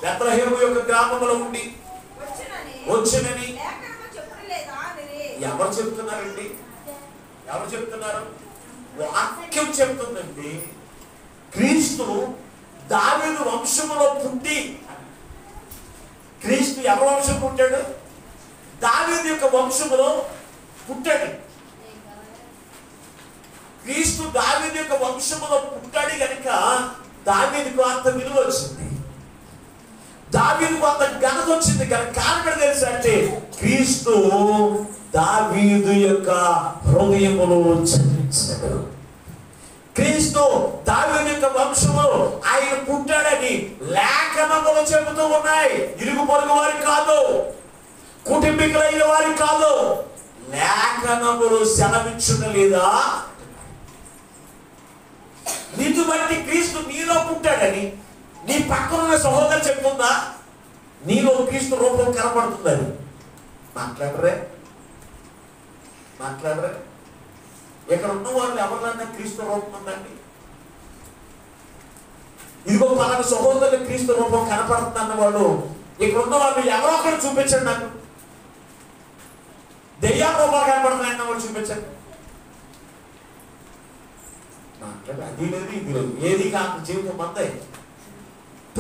బెత్లహేము యొక్క గ్రామములో ఉండి వచ్చునని. ఎవరు చెప్తున్నారండి? ఎవరు చెప్తున్నారు? వాక్యం చెప్తుందండి క్రీస్తు దావేదు వంశములో పుట్టి క్రీస్తు ఎవరి వంశం పుట్టాడు? దావేది యొక్క వంశములో పుట్టాడు. క్రీస్తు దావేది యొక్క వంశములో పుట్టాడు గనుక దావీదుకు అంత విలువ వచ్చింది. దావీదుకు అంత ఘనత వచ్చింది కానీ కారణం తెలుసా అంటే క్రీస్తు దావీదు యొక్క హృదయమును చదివించాడు క్రీస్తు దావీదు యొక్క వంశము ఆయన పుట్టాడని లేఖనములు చెబుతూ ఉన్నాయి. ఇరుగు పొరుగు వారికి కాదు కుటుంబీకులైన వారికి కాదు లేఖనములు సెలవిచ్చుట లేదా? నిన్ను బట్టి క్రీస్తు నీలో పుట్టాడని నీ పక్కన ఉన్న సహోదరు చెప్తుందా? నీలో క్రీస్తు రూపం కనపడుతుందని మాట్లాడరే. మాట్లాడరే. ఇక్కడ ఉన్న వాళ్ళు ఎవరినన్నా క్రీస్తు రూపం ఉందండి? ఇదిగో పలాన సహోదరులు క్రీస్తు రూపం కనపడుతుంది అన్న వాళ్ళు ఇక్కడ ఉన్న వాళ్ళు ఎవరో ఒకరు చూపించండి నాకు. దెయ్యా రూపాలు కనపడుతున్నాయి అన్న వాళ్ళు చూపించండి. మాట్లాడు. అది లేదు ఇది లేదు. ఏది కాదు జీవితం మందే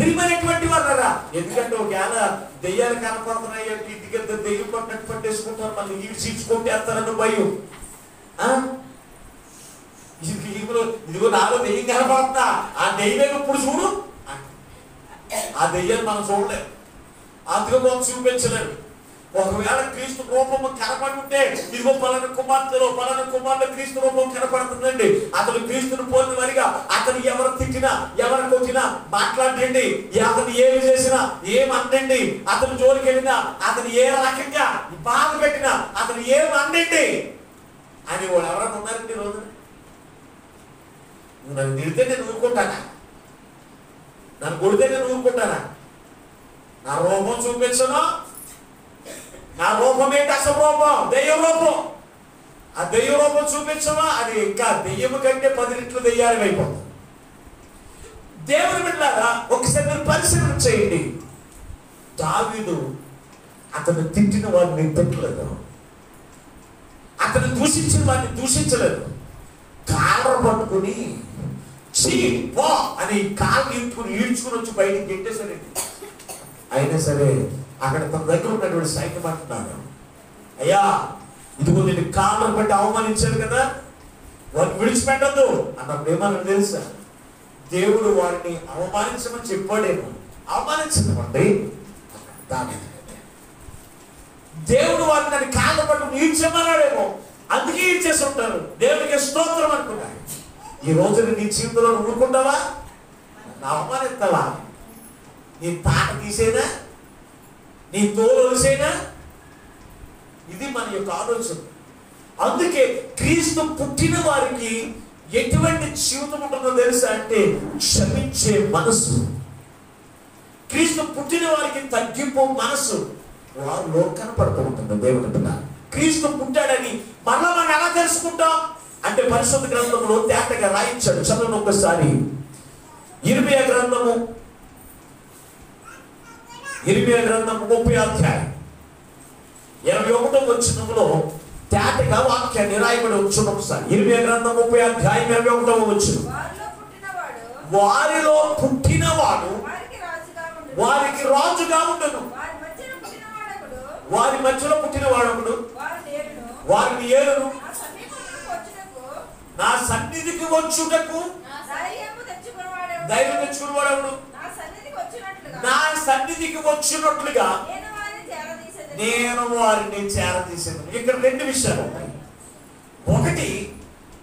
ప్రియమైనటువంటి వాళ్ళరా? ఎందుకంటే ఒకవేళ దెయ్యాలు కనపడుతున్నాయి అంటే ఇంటికెళ్తే దెయ్యం పట్టినట్టు పట్టేసుకుంటారు. మళ్ళీ ఈడు చీల్చుకుంటేస్తారన్న భయం. ఆ? ఇది- ఇదిగో నాలో దెయ్యం కనపడుతుందా? ఆ దెయ్యం ఇప్పుడు చూడు. ఆ దెయ్యాన్ని మనం చూడలేము అందుకు చూపించలేరు ఒకవేళ క్రీస్తు రూపము కనపడి ఉంటే ఇదిగో పలాన కుమార్తెలో పలాన కుమార్తె క్రీస్తు రూపం కనపడుతుందండి అతను క్రీస్తును పోలిన వారిగా అతను ఎవరు తిట్టినా ఎవరు కొట్టినా మాట్లాడండి అతను ఏమి చేసినా ఏం అందండి అతను జోలికి వెళ్ళినా అతను ఏ రకంగా బాధ పెట్టినా అతను ఏం అందండి అని వాళ్ళు ఎవరైనా ఉన్నారండి ఈ రోజున? నువ్వు నన్ను తిడితే నేను ఊరుకుంటానా? నన్ను కొడితే నేను ఊరుకుంటానా? నా రూపం చూపించను నా రూపం ఏంటి అసలు రూపం? దెయ్యం రూపం. ఆ దెయ్య రూపం చూపించమా? అది ఇంకా దెయ్యము కంటే పది రెట్లు దెయ్యాలు అయిపోతుంది దేవుని బిడ్డారా ఒకసారి మీరు పరిశీలన చేయండి. దావీదు అతను తిట్టిన వాడిని తిట్టలేదు. అతను దూషించిన వాడిని దూషించలేదు. కాళ్ళ పట్టుకుని చీ పో అని కాళ్ళు ఈడ్చుకుని ఈడ్చుకుని వచ్చి బయటికి సరే అయినా సరే అక్కడ తన దగ్గర ఉన్నటువంటి సైన్యం అంటున్నాడు అయ్యా ఇదిగో నేను కాలం బట్టి అవమానించాను కదా. వారిని విడిచిపెట్టద్దు అన్నప్పుడు ఏమన్నా తెలుసా? దేవుడు వారిని అవమానించమని చెప్పాడేమో. అవమానించమండి దాని దేవుడు వారిని దాని కాళ్ళ పట్టు ఈడ్చమన్నాడేమో అందుకే ఈడ్చేసి ఉంటారు దేవుడికి స్తోత్రం అనుకున్నాడు ఈ రోజు నీ జీవితంలో నువ్వుకుంటావా నా అవమానిస్తావా? నీ తాట తీసేదా? నీ తోలు ఒలిసేనా ఇది మన యొక్క ఆలోచన. అందుకే క్రీస్తు పుట్టిన వారికి ఎటువంటి జీవితం ఉంటుందో తెలుసా అంటే క్షమించే మనసు. క్రీస్తు పుట్టిన వారికి తగ్గింపు మనసు. వారిలో కనపడుతూ ఉంటుంది దేవుని బిడ్డ. క్రీస్తు పుట్టాడని మళ్ళా మనం ఎలా తెలుసుకుంటాం? అంటే పరిశుద్ధ గ్రంథంలో తేటగా రాయించాడు. చదవను ఒకసారి. ఇరవై గ్రంథము ఇరిమియా గ్రంథము ముప్పై అధ్యాయం. ఇరవై ఒకటో వచ్చినంలో తేటగా వాక్యాన్ని రాయబడి వచ్చిన ఒకసారి ఇరిమియా గ్రంథం ముప్పై అధ్యాయం ఇరవై ఒకటో వచ్చిన వారిలో పుట్టినవాడు వారికి రాజుగా ఉండును. ఉండను. వారి మధ్యలో పుట్టిన వాడొకడు నేరును వారిని ఏలును. వచ్చుటకు నా సన్నిధికి వచ్చుటకు? ధైర్యం తెచ్చుకుని వాడెవడు నా సన్నిధికి వచ్చినట్లుగా నేను వారిని చేరదీసాను ఇక్కడ రెండు విషయాలు ఉన్నాయి. ఒకటి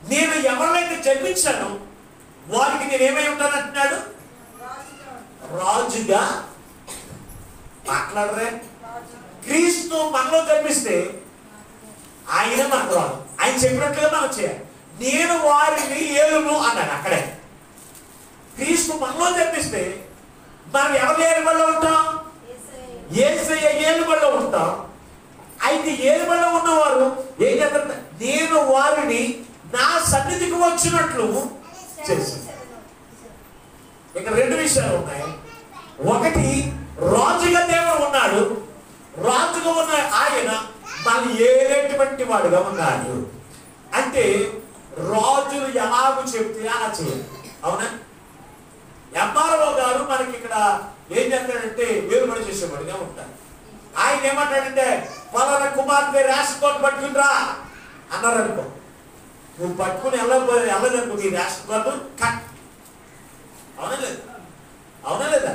నేను ఎవరినైతే జన్మించానో వారికి నేను ఏమై ఉంటానంటున్నాడు రాజుగా ఉండు. రాజుగా మాట్లాడరే. క్రీస్తు మనలో జన్మిస్తే ఆయన మనకు రాదు ఆయన చెప్పినట్లుగా మనం చేయాలి. నేను వారిని ఏలును అన్నాడు అక్కడే. క్రీస్తు మనలో జన్మిస్తే మనం ఎవరి ఏలుబడిలో ఉంటాం? ఏసయ్య ఏలుబడిలో ఉంటాం. అయితే ఏలుబడిలో ఉన్నవారు ఏం చేస్తారు? నేను వారిని నా సన్నిధికి వచ్చినట్లు చేశాను ఇక రెండు విషయాలు ఉన్నాయి. ఒకటి రాజుగా దేవుడు ఉన్నాడు. రాజుగా ఉన్న ఆయన మన ఏలేటువంటి వాడుగా ఉన్నాడు. అంటే రాజులు ఎలాగూ చెప్తే అలా చేయాలి అవునా? ఎంఆర్ఓ గారు మనకి ఇక్కడ ఏం చేస్తాడంటే వేరుబడి చేసేవాడిగా ఉంటాడు ఆయన ఏమంటాడంటే పలానా కుమార్తె రేషన్ కార్డు పట్టుకునిరా అన్నారు అనుకో నువ్వు పట్టుకుని వెళ్ళ వెళ్ళదనుకో నీ రేషన్ కార్డు కట్. అవునా లేదు? అవునా లేదా?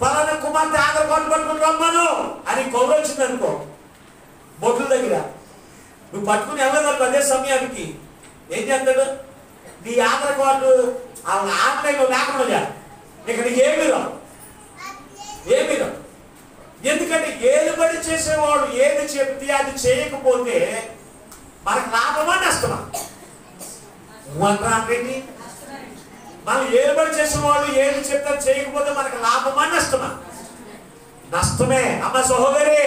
పలానా కుమార్తె ఆధార్ కార్డు పట్టుకుని రమ్మను అని కొవ్వొచ్చింది వచ్చింది అనుకో బొడ్ల దగ్గర. నువ్వు పట్టుకుని వెళ్ళదనుకో అదే సమయానికి ఏం చేస్తాడు? నీ ఆధార్ కార్డు ఆన్లైన్లో లేకుండా చేయాలి ఇక్కడ ఏమి రావు ఏమి రావు ఎందుకంటే ఏలుబడి చేసేవాడు ఏది చెప్తే అది చేయకపోతే మనకు లాభమా నష్టమా? ఏంటి మనం ఏలుబడి చేసేవాడు వాళ్ళు ఏది చెప్తే చేయకపోతే మనకు లాభమా నష్టమా? నష్టమే. అమ్మ సహోదరి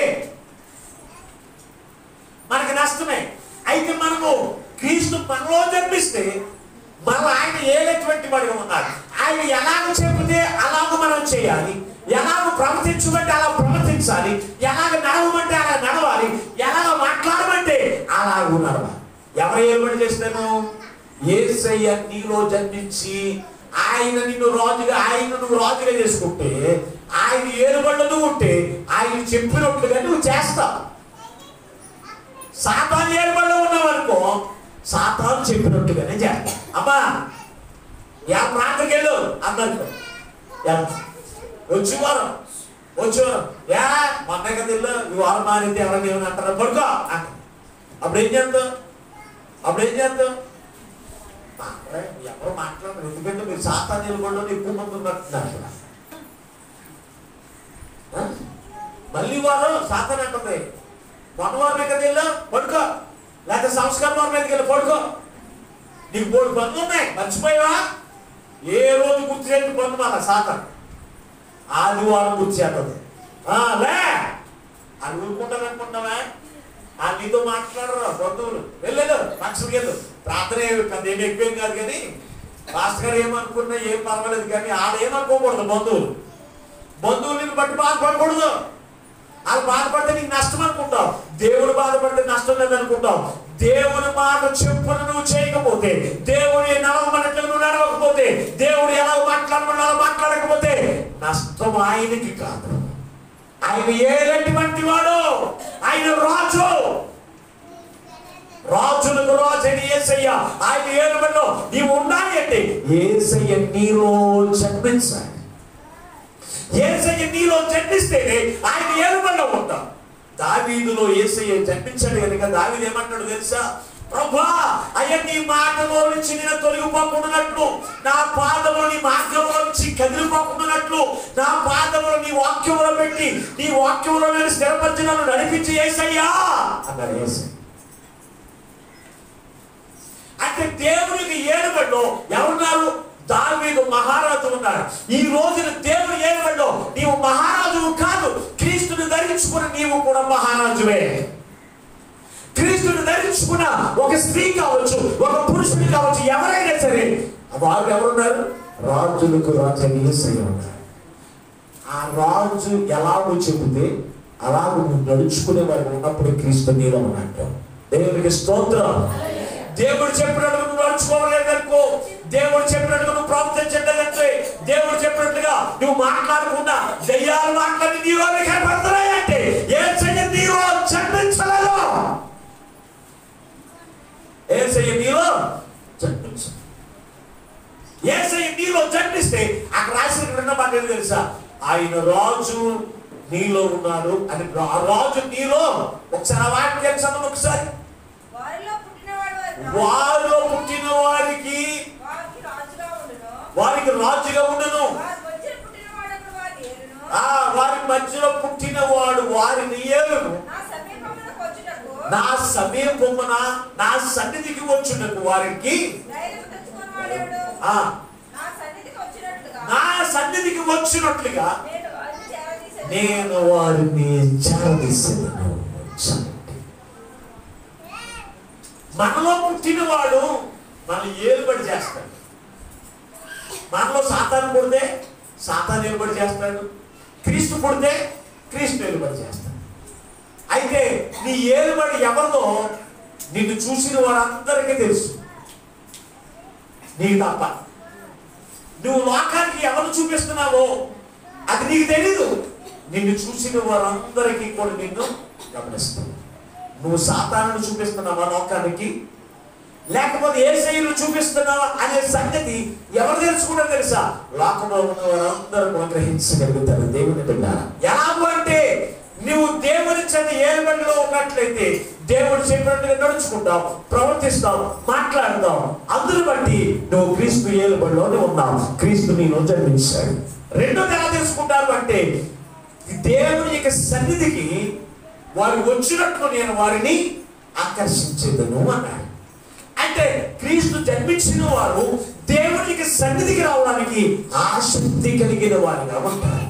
మనకి నష్టమే. అయితే మనము క్రీస్తు మనలో జన్మిస్తే మనం ఆయన ఏలటువంటి వాడిగా ఉన్నారు ఆయన ఎలాగ చెబితే అలాగ మనం చేయాలి. ఎలాగ ప్రవర్తించమంటే అలా ప్రవర్తించాలి. ఎలాగ నడవమంటే అలా నడవాలి. ఎలాగ మాట్లాడమంటే అలాగ నడవాలి. ఎవరు ఏర్పాటు చేస్తాను ఏసయ్య నీలో జన్మించి ఆయన నిన్ను రాజుగా ఆయన నువ్వు రాజుగా చేసుకుంటే ఆయన ఏలుబడిలో నువ్వు ఉంటే ఆయన చెప్పినట్లుగా నువ్వు చేస్తావు. సాతాను ఏలుబడిలో ఉన్నావు అనుకో సాతాను చెప్పినట్టుగానే చేస్తా అమ్మా యా ప్రాంతంకి వచ్చి వారం వచ్చి వచ్చేవారు యా మొన్న కదా ఇల్లు ఈ వారం మారింది ఎవరైనా ఏమైనా అంటారా. పడుకో అప్పుడు ఏం చేద్దాం అప్పుడు ఏం చేద్దాం ఎవరు మాట్లాడరు. ఎందుకంటే మీరు శాతా నిలబడిలో ఎక్కువ మంది ఉన్నట్టున్నారు మళ్ళీ వాళ్ళు శాతం అంటుంది. మొన్న వారమే కదా ఇల్లు పడుకో. లేకపోతే సంస్కరణ మీదకి వెళ్ళి పడుకో. నీకు మూడు పనులు ఉన్నాయి మర్చిపోయావా? ఏ రోజు గుర్తు చేసి పన్ను మన సాతం ఆదివారం గుర్తు చేస్తుంది ఆ, లే! అది ఊరుకుంటాను అనుకుంటావా ఆ నీతో మాట్లాడరు బంధువులు. వెళ్ళలేదు పక్షులకి వెళ్ళు ప్రార్థన ఏమి పెద్ద ఏమి ఎక్కువేం కాదు కానీ మాస్టర్ గారు ఏమనుకున్నా ఏం పర్వాలేదు కానీ ఆడ ఏమనుకోకూడదు బంధువులు. బంధువులు బట్టి బాధపడకూడదు వాళ్ళు బాధపడితే నీకు నష్టం అనుకుంటావు. దేవుడు బాధపడితే నష్టం లేదనుకుంటావు. దేవుని మాట చెప్పును నువ్వు చేయకపోతే దేవుడి నడవమన్నట్లు నువ్వు నడవకపోతే దేవుడు ఎలా మాట్లాడమని మాట్లాడకపోతే నష్టం ఆయనకి కాదు. ఆయన ఏటువంటి వాడు. ఆయన రాజు. రాజులకు రాజు అని ఏసయ్య. ఆయన ఏలుబడిలో నీవు ఉండాలి అంటే ఏసయ్య నీలో జన్మించాలి. ఏసయ్య నీలో జన్మిస్తేనే ఆయన ఏలుబడిలో ఉంటాం. దావీదులో ఏసయ్య జన్మించాడు కనుక దావీదు ఏమంటాడు తెలుసా? ప్రభా అయ్య నీ మార్గంలో నుంచి నేను తొలగిపోకుండానట్లు నా పాదములు నీ మార్గంలో నుంచి కదిలిపోకుండానట్లు నా పాదములు నీ వాక్యములో పెట్టి నీ వాక్యములో నేను స్థిరపరిచి నన్ను నడిపించి ఏసయ్యా అన్నారు ఏసయ్య. అంటే దేవునికి ఏలుబడిలో ఎవరున్నారు? దావీదు మహారాజు ఉన్నారు. ఈ రోజున దేవుడు ఏలుబడిలో నీవు మహారాజువు కాదు క్రీస్తుని ధరించుకుని నీవు కూడా మహారాజువే. క్రీస్తుని ధరించుకున్న ఒక స్త్రీ కావచ్చు ఒక పురుషుడు కావచ్చు ఎవరైనా సరే వారు ఎవరున్నారు? రాజులకు రాజు అని ఉన్నారు. ఆ రాజు ఎలాగో చెబితే అలాగ నువ్వు నడుచుకునే వారు ఉన్నప్పుడు క్రీస్తు నీలో ఉన్నట్టు దేవునికి స్తోత్రం. దేవుడు చెప్పినట్టుగా నువ్వు దేవుడు చెప్పినట్టుగా నువ్వు ప్రవర్తించలేదంటే దేవుడు చెప్పినట్టుగా నువ్వు మాట్లాడకుండా దయ్యాలు మాట్లాడి నీలో కనపడుతున్నాయంటే ఏం చెయ్యి నీలో? ఏం చెయ్యి నీలో? జన్మించు ఏసయ్య నీలో? జన్మిస్తే అక్కడ రాసిన విన్న మాట తెలుసా? ఆయన రాజు నీలో ఉన్నాడు అని రాజు నీలో. ఒకసారి ఆ వాక్యం తెలుసా ఒకసారి వారిలో పుట్టినవాడు వారి రాజు. వారిలో పుట్టిన వారికి వారికి రాజుగా ఉండును. ఆ వారి మధ్యలో పుట్టిన వాడు వారిని ఏలును నా సమీపమున నా సన్నిధికి వచ్చుటకు వారికి నా సన్నిధికి వచ్చినట్లుగా. నా సన్నిధికి వచ్చినట్లుగా నేను వారిని చేరదీసేదను. మనలో పుట్టినవాడు మన ఏలుబడి చేస్తాడు మనలో సాతాను పుడితే సాతాను ఏలుబడి చేస్తాడు. క్రీస్తు పుడితే క్రీస్తు ఏలుబడి చేస్తాడు. అయితే నీ ఏలుబడి ఎవరిదో నిన్ను చూసిన వారందరికీ తెలుసు. నీకు తప్ప. నువ్వు లోకానికి ఎవరు చూపిస్తున్నావో అది నీకు తెలీదు. నిన్ను చూసిన వారందరికీ కూడా నిన్ను గమనిస్తావు నువ్వు సాతాను చూపిస్తున్నావా లోకానికి? లేకపోతే ఏ శైలు చూపిస్తున్నావా అనే సంగతి ఎవరు తెలుసుకుంటారు తెలుసా? లోకంలో ఉన్న వారందరూ అనుగ్రహించగలుగుతారు దేవుని బిడ్డారా. ఎలాగో అంటే నువ్వు దేవుని చెంత ఏలుబడిలో ఉన్నట్లయితే దేవుడు చెప్పినట్టుగా నడుచుకుంటాం ప్రవర్తిస్తాం మాట్లాడతాం అందుని బట్టి నువ్వు క్రీస్తు ఏలుబడిలోనే ఉన్నావు. క్రీస్తు నీలో జన్మించాడు. రెండోది ఎలా తెలుసుకుంటారు అంటే దేవుని యొక్క సన్నిధికి వారు వచ్చినట్లు నేను వారిని ఆకర్షించేదను అన్నాడు అంటే క్రీస్తు జన్మించిన వారు దేవునికి సన్నిధికి రావడానికి ఆసక్తి కలిగిన వారిగా ఉంటారు.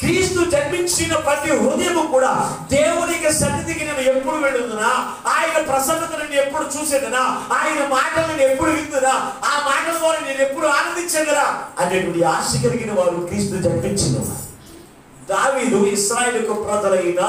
క్రీస్తు జన్మించిన ప్రతి హృదయము కూడా దేవునికి సన్నిధికి నేను ఎప్పుడు వెళ్ళుదునా? ఆయన ప్రసన్నతను నేను ఎప్పుడు చూసేదనా? ఆయన మాటలను ఎప్పుడు విందునా? ఆ మాటల ద్వారా నేను ఎప్పుడు ఆనందించేదనా? అనేటువంటి ఆశ కలిగిన వారు క్రీస్తు జన్మించిన వారు దావీదు ఇస్రాయేల్ ప్రజలైన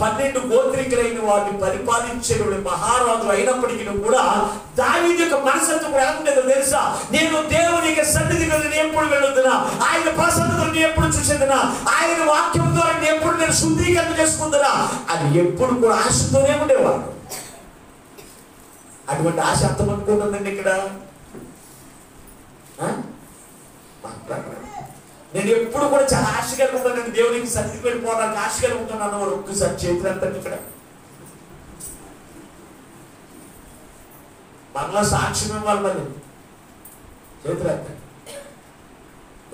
పన్నెండు గోత్రికులైన వారిని పరిపాలించేటువంటి మహారాజు అయినప్పటికీ కూడా దావీదు యొక్క మనసత్వం ఎలా తెలుసా? నేను దేవునికి సన్నిధికి నేను ఎప్పుడు వెళ్ళొద్దునా? ఆయన ప్రసన్నతను నేను ఎప్పుడు చూసేదినా? ఆయన వాక్యం ద్వారా నేను ఎప్పుడు నేను శుద్ధీకరణ చేసుకుందనా? అది ఎప్పుడు కూడా ఆశతోనే ఉండేవాడు. అటువంటి ఆశ అర్థం అనుకుంటుందండి ఇక్కడ? ఆ? నేను ఎప్పుడు కూడా చాలా ఆశ కలిగి ఉంటాను నేను దేవునికి సన్నిధికి వెళ్ళిపోవడానికి ఆశ కలిగి ఉంటాను ఒక్కసారి చేతులు ఇక్కడ. మనలో సాక్ష్యం ఇవ్వాలి మళ్ళీ చేతులు ఎత్త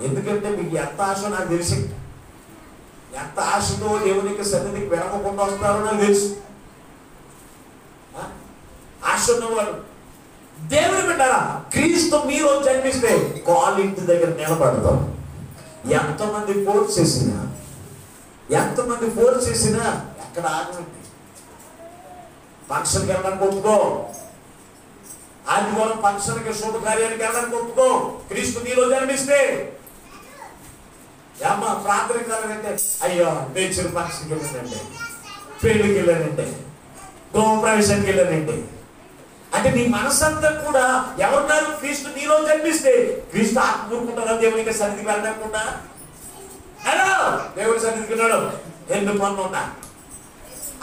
ఎందుకంటే మీకు ఎంత ఆశ నాకు తెలిసి. ఎంత ఆశతో దేవునికి సన్నిధికి వెనకకుండా వస్తారో నాకు తెలుసు. ఆశ ఉన్నవాడు. దేవుని బిడ్డారా క్రీస్తు మీరు జన్మిస్తే కాలింటి ఇంటి దగ్గర నిలబడతాం ఎంతమంది ఫోర్స్ చేసినా ఎంతమంది ఫోర్స్ చేసినా ఎక్కడ ఆగండి ఫంక్షన్కి వెళ్ళడానికి ఒప్పుకో. ఆదివారం ఫంక్షన్కి శుభకార్యానికి వెళ్ళడానికి ఒప్పుకో. క్రీస్తు నీలో జన్మిస్తే. అమ్మ ప్రార్థనకి అంటే అయ్యో నేచర్ ఫంక్షన్కి వెళ్ళానండి పెళ్ళికి వెళ్ళానండి గృహప్రవేశానికి వెళ్ళానండి అంటే నీ మనసంతా కూడా ఎవరున్నారు క్రీస్తు నీలో జన్మిస్తే క్రీస్తు ఆత్మ ఊరుకుంటారా దేవునికి సన్నిధికి వెళ్ళకుండా? హలో దేవుడి సన్నిధికి ఉన్నాడు ఎన్ని పనులు ఉన్నా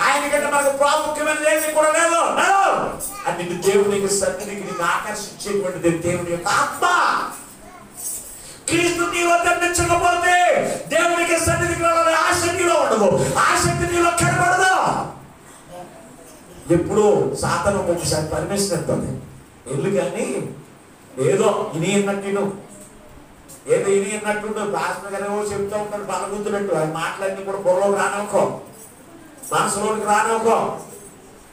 ఆయన కంటే మనకు ప్రాముఖ్యమైన ఏది కూడా లేదు. అది నిన్ను దేవునికి సన్నిధికి నిన్ను ఆకర్షించేటువంటిది దేవుని యొక్క ఆత్మ. క్రీస్తు నీలో జన్మించకపోతే దేవునికి సన్నిధికి వెళ్ళాలని ఆసక్తి నీలో ఉండదు. ఆసక్తి నీలో కనబడదు. ఎప్పుడు సాతనం ఒకసారి పర్మిషన్ ఇస్తుంది ఎందుకని? ఏదో ఇని అన్నట్టు ఏదో ఇది అన్నట్టు భాషణ గారు చెప్తా చెప్తూ ఉంటాడు బలగుద్దునట్టు ఆయన మాటలన్నీ కూడా బుర్రలోకి రానవుకో మనసులోకి రానవుకో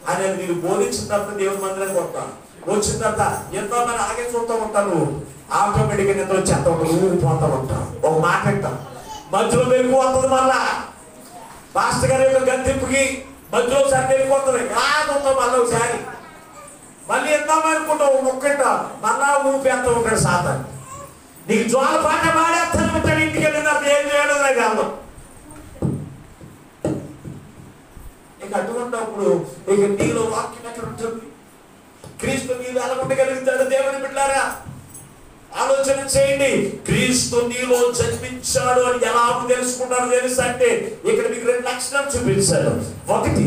అని నేను బోధించిన తర్వాత దేవుని మందిరానికి వస్తాను వచ్చిన తర్వాత ఎంతో మంది అలాగే చూస్తూ ఉంటాను ఆటోమేటిక్గా ఎంతో చెత్త ఉంటాను ఊరిపోతూ ఒక మాట వింటాం మధ్యలో వెళ్ళిపోతుంది వస్తుంది మళ్ళా. మాస్టర్ గారి యొక్క గంతింపుకి మధ్యలో ఒకసారి వెళ్ళిపోతుంది కాదు మళ్ళీ ఒకసారి. మళ్ళీ ఎంతో అనుకుంటావు ముక్కంట మళ్ళా ఊపేస్తా ఉంటాడు సాతాన్. నీకు జ్వాల పాట పాడేస్తాను ఉంటాడు ఇంటికి వెళ్ళిన ఏం చేయడం నాకు కాదు ఇక అటువంటిప్పుడు ఇక నీలో వాక్యం ఎక్కడ ఉంటుంది? క్రీస్తు నీలో ఎలా ఉండగలుగుతాడు దేవుని బిడ్డారా? ఆలోచన చేయండి. క్రీస్తు నీలో జన్మించాడు అని ఎలా తెలుసుకున్నాడు తెలుసు అంటే ఇక్కడ మీకు రెండు లక్షణాలు చూపించాడు ఒకటి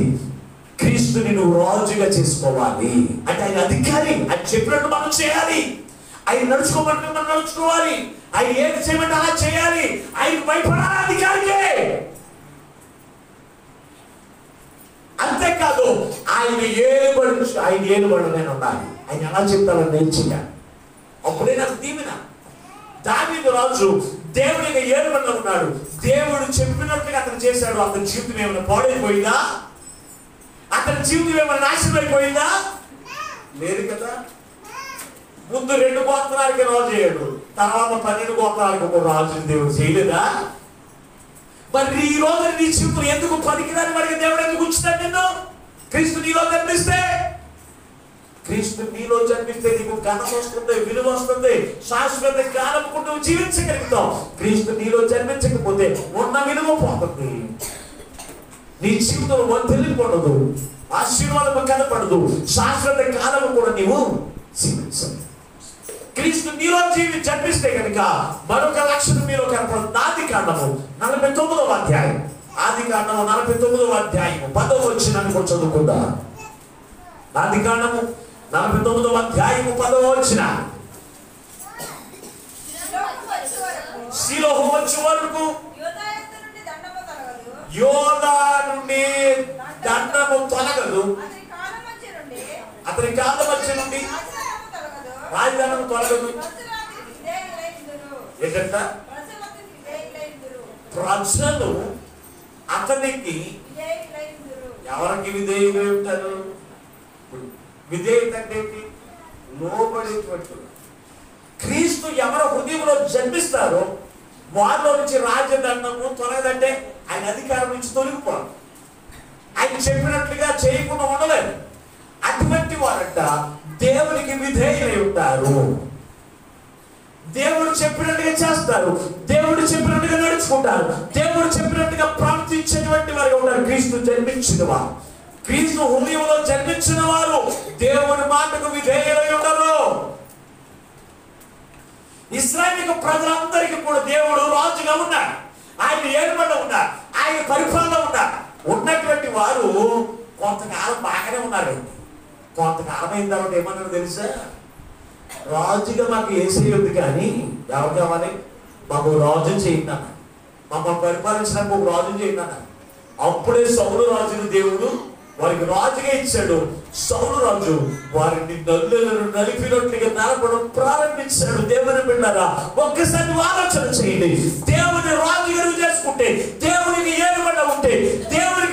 క్రీస్తుని నువ్వు రాజుగా చేసుకోవాలి. అంటే ఆయన అధికారి అని చెప్పినట్టు మనం చేయాలి. ఆయన నడుచుకోమంటే మనం నడుచుకోవాలి. ఆయన ఏది చేయమంటే అలా చేయాలి. ఆయన భయపడాలి అధికారికే. అంతేకాదు ఆయన ఏలుబడి ఆయన ఏలుబడి నేను ఉండాలి. ఆయన ఎలా చెప్తాడో నేను అప్పుడే నాకు దీవెన. దావీదు రాజు దేవుడిగా ఏలుబడిలో ఉన్నాడు. దేవుడు చెప్పినట్టుగా అతను చేశాడు. అతని జీవితం ఏమైనా పాడైపోయిందా? అతని జీవితం ఏమైనా నాశనం అయిపోయిందా లేదు కదా. ముందు రెండు గోత్రాలకి రాజు అయ్యాడు. తర్వాత పన్నెండు గోత్రాలకు ఒక రాజు దేవుడు చేయలేదా? మరి ఈ రోజు నీ జీవితం ఎందుకు పనికిరాని వాడికి దేవుడు ఎందుకు ఉంచుతాడు నిన్ను? క్రీస్తు నీలో కనిపిస్తే క్రీస్తు నీలో జన్మిస్తే నీకు ఘనత వస్తుంది విలువ వస్తుంది శాశ్వత కాలం నువ్వు జీవించగలుగుతావు. క్రీస్తు నీలో జన్మించకపోతే ఉన్న విలువ పోతుంది. నీ జీవితంలో వదిలిపోవడదు ఆశీర్వాదం కనపడదు శాశ్వత కాలం కూడా నీవు జీవించదు క్రీస్తు నీలో జీవి జన్మిస్తే కనుక మరొక లక్షణం మీలో కనపడుతుంది. ఆది కాండము. నలభై తొమ్మిదవ అధ్యాయం. ఆది కాండము నలభై తొమ్మిదవ అధ్యాయము. పదవ వచ్చిన కూడా చదువుకుందా. ఆది కాండము నలభై తొమ్మిదవ అధ్యాయము పదవ వచ్చిన శిలోహు వచ్చే వరకు యోధాయత్తు నుండి దండము తొలగదు. యోధా నుండి దండము అతని కాళ్ళ మధ్య నుండి రాజధానం తొలగదు. ఏంటంటే? ప్రజలు అతనికి ఏంటంట ప్రజలు అతనికి ఎవరికి విధేయులు ఉంటారు? విధేయత అంటే లోబడేటువంటి క్రీస్తు ఎవరి హృదయంలో జన్మిస్తారో వారిలో నుంచి రాజదండము తొలగదంటే ఆయన అధికారం నుంచి తొలగిపోవాలి. ఆయన చెప్పినట్లుగా చేయకుండా ఉండలేదు అటువంటి వారంట దేవునికి విధేయులై ఉంటారు. దేవుడు చెప్పినట్టుగా చేస్తారు. దేవుడు చెప్పినట్టుగా నడుచుకుంటారు. దేవుడు చెప్పినట్టుగా ప్రవర్తించేటువంటి వారు ఉన్నారు క్రీస్తు జన్మించిన వారు. క్రీస్తు హృదయంలో జన్మించిన వారు దేవుని మాటకు విధేయులై ఉండరు. ఇస్రాయలిక ప్రజలందరికీ కూడా దేవుడు రాజుగా ఉన్నారు. ఆయన ఏర్పడ ఉన్నారు. ఆయన పరిపాలన ఉన్నారు. ఉన్నటువంటి వారు కొంతకాలం బాగానే ఉన్నారు. కొంతకాలం అయిన తర్వాత ఏమన్నారు తెలుసా? రాజుగా మాకు ఏసీ ఉంది కానీ ఎవరు కావాలి మాకు రాజు చేయండి అన్న మమ్మల్ని పరిపాలించడానికి ఒక రాజు చేయండి అన్న అప్పుడే సౌలు రాజుని దేవుడు వారికి రాజుగా ఇచ్చాడు. సౌలు రాజు వారిని నల్లులను నలిపినట్లుగా నడపడం ప్రారంభించాడు. దేవుని బిడ్డారా ఒక్కసారి ఆలోచన చేయండి. దేవుని రాజుగా చేసుకుంటే దేవునికి ఏలుబడ ఉంటే దేవుని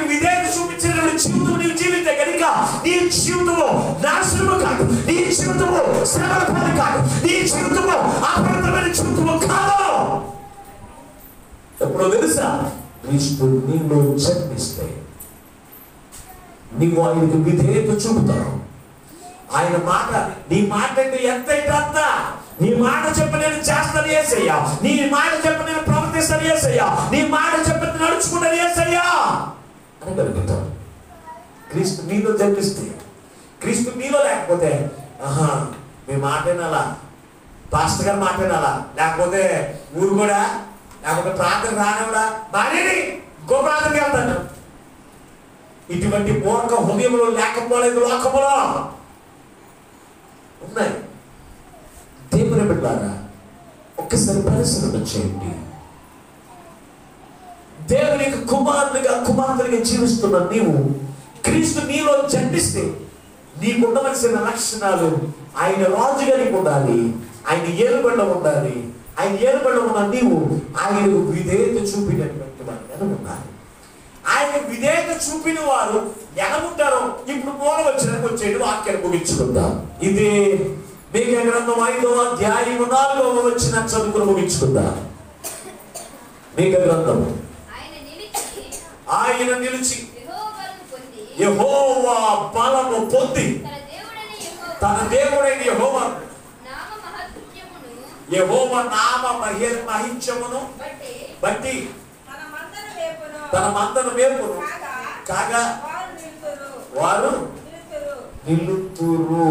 జీవితము నాశనము కాదు. నీ జీవితము శ్రమల పాలు కాదు. నీ జీవితము అపరితమైన జీవితము కాదు. ఎప్పుడో తెలుసా? క్రీస్తు నీలో జన్మిస్తే నీవు ఆయనకు విధేయత చూపుతావు ఆయన మాట నీ మాట అంటే ఎంతైతే అంత నీ మాట చెప్పి నేను చేస్తాను ఏసయ్యా. నీ మాట చెప్పి నేను ప్రవర్తిస్తాను ఏసయ్యా. నీ మాట చెప్పి నడుచుకుంటాను ఏసయ్యా అని కలుగుతాడు క్రీస్తు మీలో జన్మిస్తే క్రీస్తు మీలో లేకపోతే ఆహా మీ మాట వినాలా? పాస్టర్ గారు మాట వినాలా? లేకపోతే ఊరు కూడా లేకపోతే ప్రార్థన రానివడా మానేది ఇంకో ప్రార్థనకి వెళ్తాను. ఇటువంటి మూర్ఖ హృదయంలో లేకపోలేదు లోకములో ఉన్నాయి. దేవుని బిడ్డారా ఒక్కసారి పరిశ్రమ చేయండి. దేవునికి కుమారునిగా కుమార్తెగా జీవిస్తున్న నీవు క్రీస్తు నీలో జన్మిస్తే నీకు ఉండవలసిన లక్షణాలు ఆయన రాజుగా నీకు ఉండాలి ఆయన ఏలుబడిలో ఉండాలి. ఆయన ఏలుబడిలో ఉన్న నీవు ఆయనకు విధేయత చూపినటువంటి వాడిగా ఉండాలి ఆయన విధేయత చూపిన వారు ఎలా ఉంటారో ఇప్పుడు మూల వచ్చిన వచ్చేది వాక్యాన్ని ముగించుకుందాం. ఇది మీకు గ్రంథం ఐదవ అధ్యాయము నాలుగవ వచ్చిన చదువుకుని ముగించుకుందాం. మీకు గ్రంథము ఆయన నిలిచి ఆయన నిలిచి యెహోవాను పొంది యహోవా బలము పొంది. తన దేవుడైన యెహోవా. యహోవా. నామ మహత్యమును మహించమును బట్టి తన మందను వేపును కాగా వారు నిలుతురు.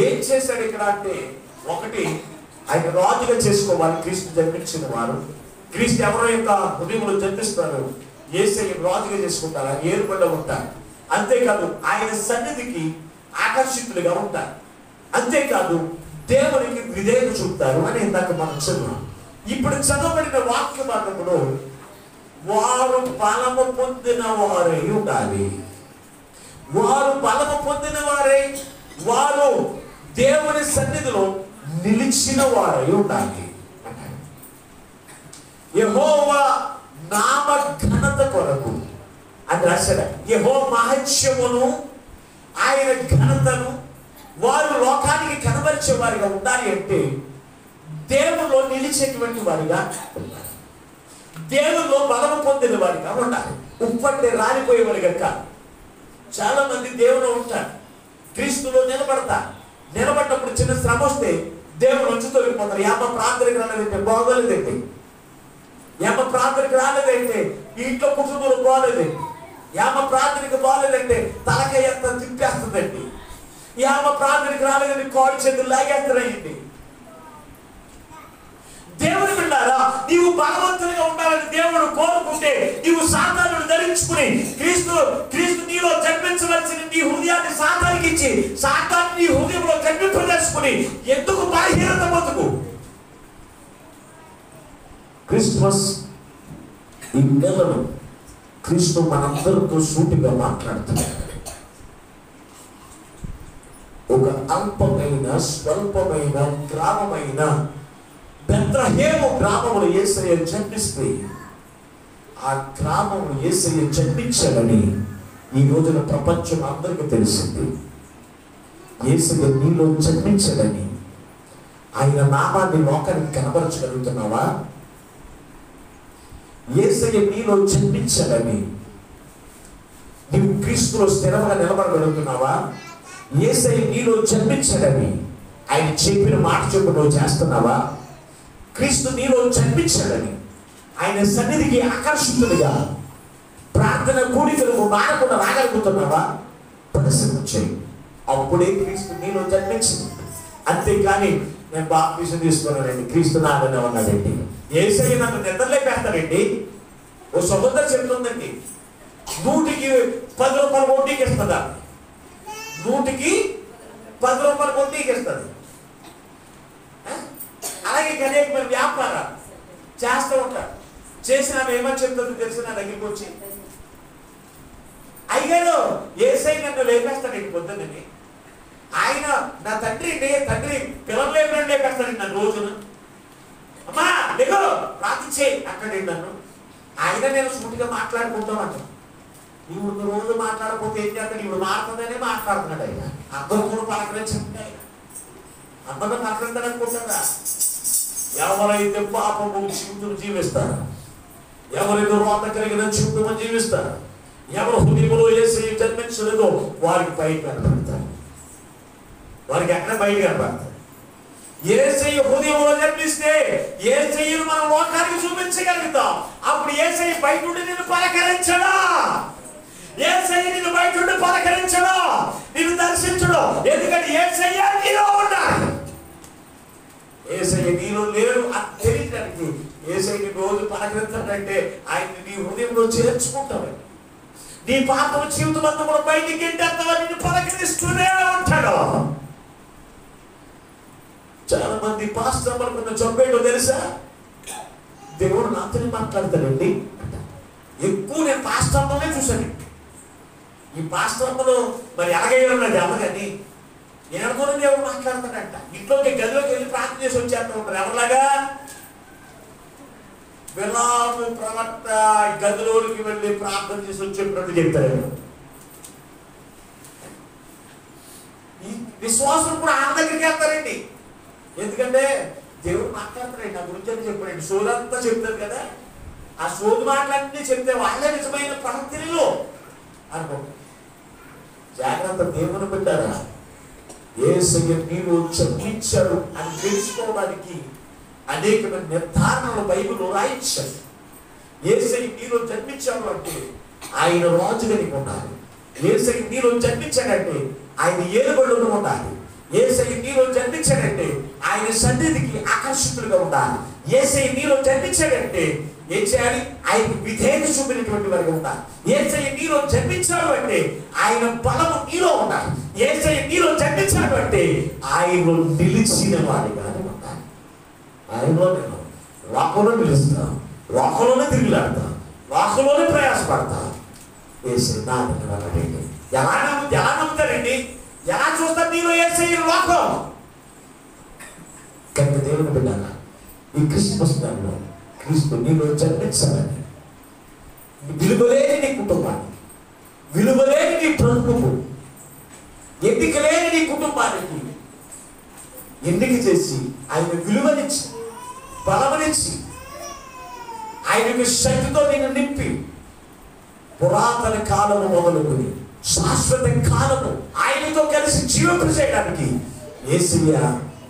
ఏం చేశాడు ఇక్కడ అంటే ఒకటి ఆయన రాజుగా చేసుకోవాలి. క్రీస్తు జన్మించిన వారు. క్రీస్తు ఎవరో యొక్క హృదయంలో జన్మిస్తారు. ఏసై రాజుగా చేసుకుంటారు? ఆయన ఉంటారు. అంతేకాదు ఆయన సన్నిధికి ఆకర్షితులుగా ఉంటారు. అంతేకాదు దేవునికి విధేయత చూపుతారు అని ఇందాక మనం చదివాం. ఇప్పుడు చదవబడిన వాక్య భాగంలో వారు బలము పొందిన వారై ఉండాలి. వారు బలము పొందిన వారై వారు దేవుని సన్నిధిలో నిలిచిన వారై ఉండాలి. యహోవా నామ ఘనత కొరకు అని రాశాడు. యహో మహత్యమును ఆయన ఘనతను వారు లోకానికి కనబరిచే వారిగా ఉండాలి అంటే దేవులో నిలిచేటువంటి వారిగా ఉండాలి. దేవులో బలము పొందిన వారిగా ఉండాలి. ఉప్పంటే రాలిపోయేవారు కనుక కాదు చాలా మంది దేవుడు ఉంటారు. క్రీస్తులో నిలబడతారు. నిలబడినప్పుడు చిన్న శ్రమ వస్తే దేవుడు వచ్చి తొలగిపోతారు. యామ ప్రాంతానికి రాలేదంటే బాగోలేదండి ఏమ ప్రార్థనకి రాలేదంటే ఈ ఇంట్లో కుటుంబంలో బాగోలేదండి యామ ప్రార్థనకి బాగాలేదంటే తలకాయ ఎంత తిప్పేస్తుందండి. ఏమ ప్రార్థనకి రాలేదండి కాలు చేతులు లాగేస్తున్నాయండి. దేవుని విన్నారా నీవు భగవంతునిగా ఉండాలని దేవుడు కోరుకుంటే నీవు సాతానుడు ధరించుకుని క్రీస్తు క్రీస్తు నీలో జన్మించవలసిన నీ హృదయాన్ని సాతానికి ఇచ్చి సాతాను నీ హృదయంలో జన్మింపజేసుకుని ఎందుకు బలహీనత బతుకు? క్రిస్మస్ ఈ నెలను క్రీస్తు మనందరితో సూటిగా మాట్లాడుతున్నాడు. ఒక అల్పమైన స్వల్పమైన గ్రామమైన బెత్రహేము గ్రామములు ఏసయ్య జన్మిస్తే ఆ గ్రామము ఏసయ్య జన్మించాలని ఈ రోజున ప్రపంచం అందరికీ తెలిసింది. ఏసయ్య నీలో జన్మించాలని ఆయన నామాన్ని లోకానికి కనబరచగలుగుతున్నావా? ఏసయ్య నీలో జన్మించాలని నీవు క్రీస్తులో స్థిరంగా నిలబడగలుగుతున్నావా? ఏసయ్య నీలో జన్మించాలని ఆయన చెప్పిన మాట చెప్పు నువ్వు చేస్తున్నావా? క్రీస్తు నీలో జన్మించాలని ఆయన సన్నిధికి ఆకర్షితులుగా ప్రార్థన కూడికలకు మారకుండా రాగలుగుతున్నావా? పరిశ్రమ చేయి అప్పుడే క్రీస్తు నీలో జన్మించింది అంతేకాని నేను బాప్తీసం తీసుకున్నానండి క్రీస్తు నాదనే ఉన్నాడండి. ఏసై నన్ను నిద్రలేపేస్తాడండి ఓ సముద్రం చెప్తుందండి నూటికి పది రూపాయల వడ్డీకి ఇస్తుందా? నూటికి పది రూపాయల వడ్డీకి ఇస్తుంది. అలాగే ఇక మరి వ్యాపారాలు చేస్తూ ఉంటారు చేసిన ఏమని చెప్తుందో తెలిసిన నా దగ్గరికి వచ్చి? అయ్యాడు ఏసై నన్ను లేపేస్తాడు ఇంక పొద్దున్నని. ఆయన నా తండ్రి తండ్రి పిల్లలు పెడతాడు నన్ను రోజున. అమ్మా లేగో ప్రార్థన చేయి అక్కడ నన్ను. ఆయన నేను సూటిగా మాట్లాడుకుంటామంట ఇప్పుడు రోజు మాట్లాడకపోతే ఏంటి అక్కడ ఇప్పుడు మారుతుందనే మాట్లాడుతున్నాడు ఆయన. అందరూ కూడా పలకరించండి ఆయన. అందరూ పలకరించాడు అనుకుంటారా? ఎవరైతే పాపము జీవితం జీవిస్తారు ఎవరైతే రోత కలిగిన జీవితం జీవిస్తారు ఎవరు హృదయంలో వేసి జన్మించలేదో వారికి పైకి కనపడతారు వారికి ఎక్కడ బయట కనపడతారు ఏసయ్య హృదయంలో జన్మిస్తే ఏసయ్యను మనం లోకానికి చూపించగలుగుతాం. అప్పుడు ఏసయ్య బయట ఉండి నిన్ను పలకరించడా? ఏసయ్య నిన్ను బయట ఉండి పలకరించడా? నిన్ను దర్శించడం. ఎందుకంటే ఏసయ్య నీలో ఉన్నాడు. ఏసయ్య నీలో లేరు అని తెలియడానికి ఏసయ్యని రోజు పలకరించాడంటే ఆయన నీ హృదయంలో చేర్చుకుంటావు నీ పాపం జీవితం అంతా కూడా బయటికి ఎంటేస్తావా నిన్ను పలకరిస్తూనే ఉంటాడు. చాలా మంది పాస్టర్ పడుకున్న చంపేటో తెలుసా? దేవుడు నాతోనే మాట్లాడతాడండి. ఎక్కువ నేను పాస్టర్లోనే చూశాను. ఈ పాస్టర్లో మరి ఎలాగయ్యారు నాకు ఎవరికని నేను అనుకున్న దేవుడు మాట్లాడతాడంట. ఇంట్లోకి గదిలోకి వెళ్ళి ప్రార్థన చేసి వచ్చేస్తా ఉంటారు. ఎవరిలాగా? విలాము ప్రవక్త గదిలోకి వెళ్ళి ప్రార్థన చేసి వచ్చేటట్టు చెప్తారు విశ్వాసం కూడా ఆ దగ్గరికి వెళ్తారండి. ఎందుకంటే దేవుడు మాట్లాడుతున్నాడు నా గురించి అని చెప్పాడు సోదంతా చెప్తారు కదా. ఆ సోదు మాటలన్నీ చెప్తే వాళ్ళే నిజమైన ప్రవక్తలు అనుకో జాగ్రత్త దేవుని పెట్టారా ఏసయ్య నీవు చదివించాడు అని తెలుసుకోవడానికి అనేకమైన నిర్ధారణలు బైబిల్ రాయించాడు ఏసై నీలో జన్మించాడు అంటే ఆయన రాజు కలిగి ఉండాలి. ఏసై నీలో జన్మించాడంటే ఆయన ఏలుబడులు ఉండాలి. ఏసై నీలో జన్మించాడంటే ఆయన సన్నిధికి ఆకర్షితులుగా ఉండాలి. ఏసై నీలో జన్మించాడంటే ఏం చేయాలి? ఆయన విధేయత చూపినటువంటి వారిగా ఉండాలి. ఏసై నీలో జన్మించాడు అంటే ఆయన బలము నీలో ఉండాలి. ఏసై నీలో జన్మించాడు అంటే ఆయనలో నిలిచిన వారిగా ఉండాలి. ఆయనలో నేను లోకంలో నిలుస్తా. లోకంలోనే తిరిగిలాడతా. లోకంలోనే ప్రయాసపడతా. ఏసై నా ఎలా నమ్ము ఎలా నమ్ముతారండి? ఎలా చూస్తారు నీలో వేసే లోకం? కనుక దేవుని బిడ్డాల ఈ క్రిస్మస్ దానిలో క్రీస్తు నీలో జన్మించాలని విలువలేని నీ కుటుంబాన్ని విలువలేని నీ బ్రతుకు ఎన్నిక లేని నీ కుటుంబానికి ఎందుకు చేసి ఆయన విలువనిచ్చి బలమనిచ్చి ఆయనకి శక్తితో నేను నింపి పురాతన కాలము మొదలుకొని శాశ్వత కాలము. ఆయనతో కలిసి జీవింప చేయడానికి ఏసయ్య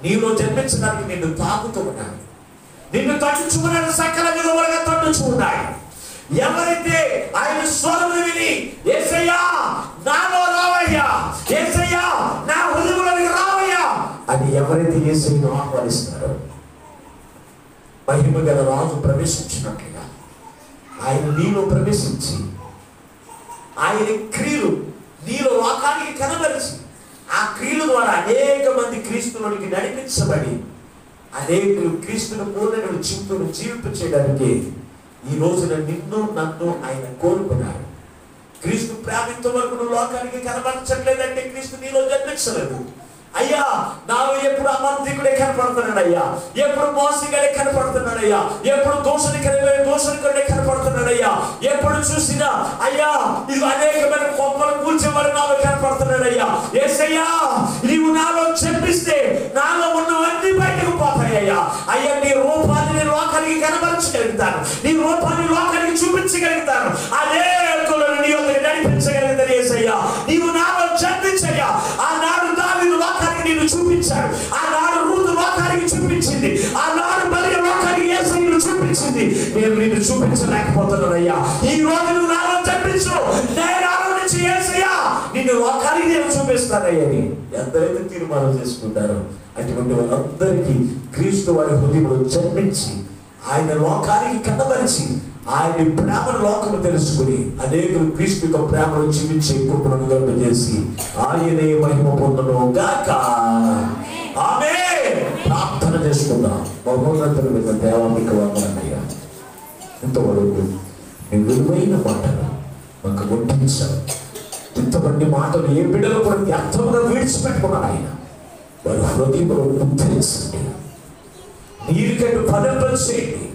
నీలో జన్మించడానికి నిన్ను తాకుతూ ఉన్నాడు. నిన్ను తట్టుచుకున్నాడు సకల విధములుగా తట్టుచు ఉన్నాడు. ఎవరైతే ఆయన స్వరము విని ఏసయ్యా నాలో రావయ్యా ఏసయ్యా నా హృదయంలోకి రావయ్యా అని ఎవరైతే ఏసయ్యను ఆహ్వానిస్తారో మహిమ గల రాజు ప్రవేశించినట్లుగా ఆయన నీలో ప్రవేశించి ఆయన క్రియలు నీలో లోకానికి కనబరిచి ఆ క్రియల ద్వారా అనేక మంది క్రీస్తులోనికి నడిపించబడి అనేకులు క్రీస్తును పూర్ణ జీవితం జీవింప చేయడానికి ఈ రోజున నిన్ను నన్ను ఆయన కోరుకున్నాడు క్రీస్తు ప్రేమ వరకు నువ్వు లోకానికి కనబరచట్లేదంటే క్రీస్తు నీలో జన్మించలేదు. అయ్యా నాలో ఎప్పుడు అమాంతికుడే కనపడుతున్నాడు అయ్యా? ఎప్పుడు మోసగాడే కనపడుతున్నాడు అయ్యా? ఎప్పుడు దోషనికరే దోషనికరుడే కనపడుతున్నాడు అయ్యా? ఎప్పుడు చూసినా అయ్యా ఇది అనేకమైన కొమ్మలు కూర్చేవాడు నాలో కనపడుతున్నాడు అయ్యా. ఏసయ్యా నీవు నాలో చెప్పిస్తే నాలో ఉన్నవన్నీ బయటకు పోతాయ్యా అయ్యా. నీ రూపాన్ని నేను లోకానికి కనపరచగలుగుతాను. నీ రూపాన్ని లోకానికి చూపించగలుగుతాను. ఆ చూపించలేకపోతున్నానయ్యా ఈ రోజు నువ్వు నాలో జన్మించు నేను నాలో నుంచి ఏసయ్యా నిన్ను లోకానికి నేను చూపిస్తానయ్యా అని ఎంతైతే తీర్మానం చేసుకుంటారో అటువంటి వాళ్ళందరికీ క్రీస్తు వారి హృదయంలో జన్మించి ఆయన లోకానికి కనబరిచి ఆయన ప్రేమను లోకము తెలుసుకుని అనేకులు క్రీస్తు యొక్క ప్రేమను జీవించే కృపను గంట చేసి ఆయనే మహిమ పొందను గాక. ఆమె ప్రార్థన చేసుకుందాం. మహోన్నతుల మీద దేవానికి వందనయ్యా ఇంతవరకు మీ విలువైన మాటలు మాకు గుర్తించారు. ఇంతమంది మాటలు ఏ బిడ్డలు కూడా వ్యర్థముగా విడిచిపెట్టుకున్నారు ఆయన వారి హృదయంలో ఉద్ధరించండి. నీరికట్టు ఫలింపచేయండి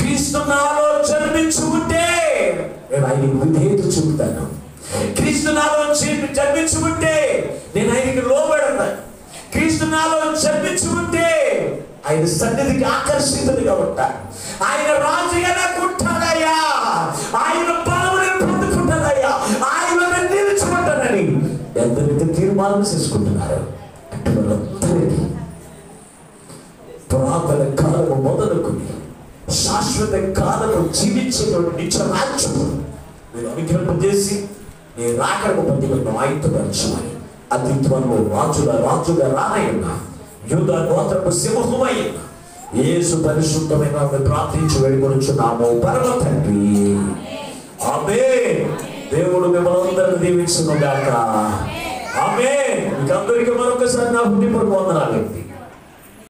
క్రీస్తు నాలో జన్మించి ఉంటే నేను ఆయన విధేయత చూపుతాను. క్రీస్తు నాలో జన్మి- జన్మించి ఉంటే నేను ఆయనకి లోబడతాను. క్రీస్తు నాలో జన్మించి ఉంటే ఆయన సన్నిధికి ఆకర్షితుడిగా ఉంటాను ఆయన రాజుగా నాకు ఉంటాడయ్యా ఆయన బలముని పొందుకుంటానయ్యా ఆయన నిలిచిపోతానని ఎంతైతే తీర్మానం చేసుకుంటున్నారు. అంటే పురాతన కాలము మొదలుకుని శాశ్వత కాలము జీవించేటువంటి నిత్య రాజ్యము. మీరు అనుగ్రహింపజేసి నేను రాకడము పండుగను ఆయుధపరచమని అతిత్వంలో రాజుగా రాజుగా రానయ్యున్న యుద్ధ గోత్రపు సింహమై యేసు పరిశుద్ధమైన ప్రార్థించి వెళ్ళికొనుచున్నాము పరమ తండ్రి. ఆమె దేవుడు మిమ్మల్ని అందరిని దీవించును గాక. ఆమె మీకు మరొకసారి నా హృదయపూర్వక వందనాలు.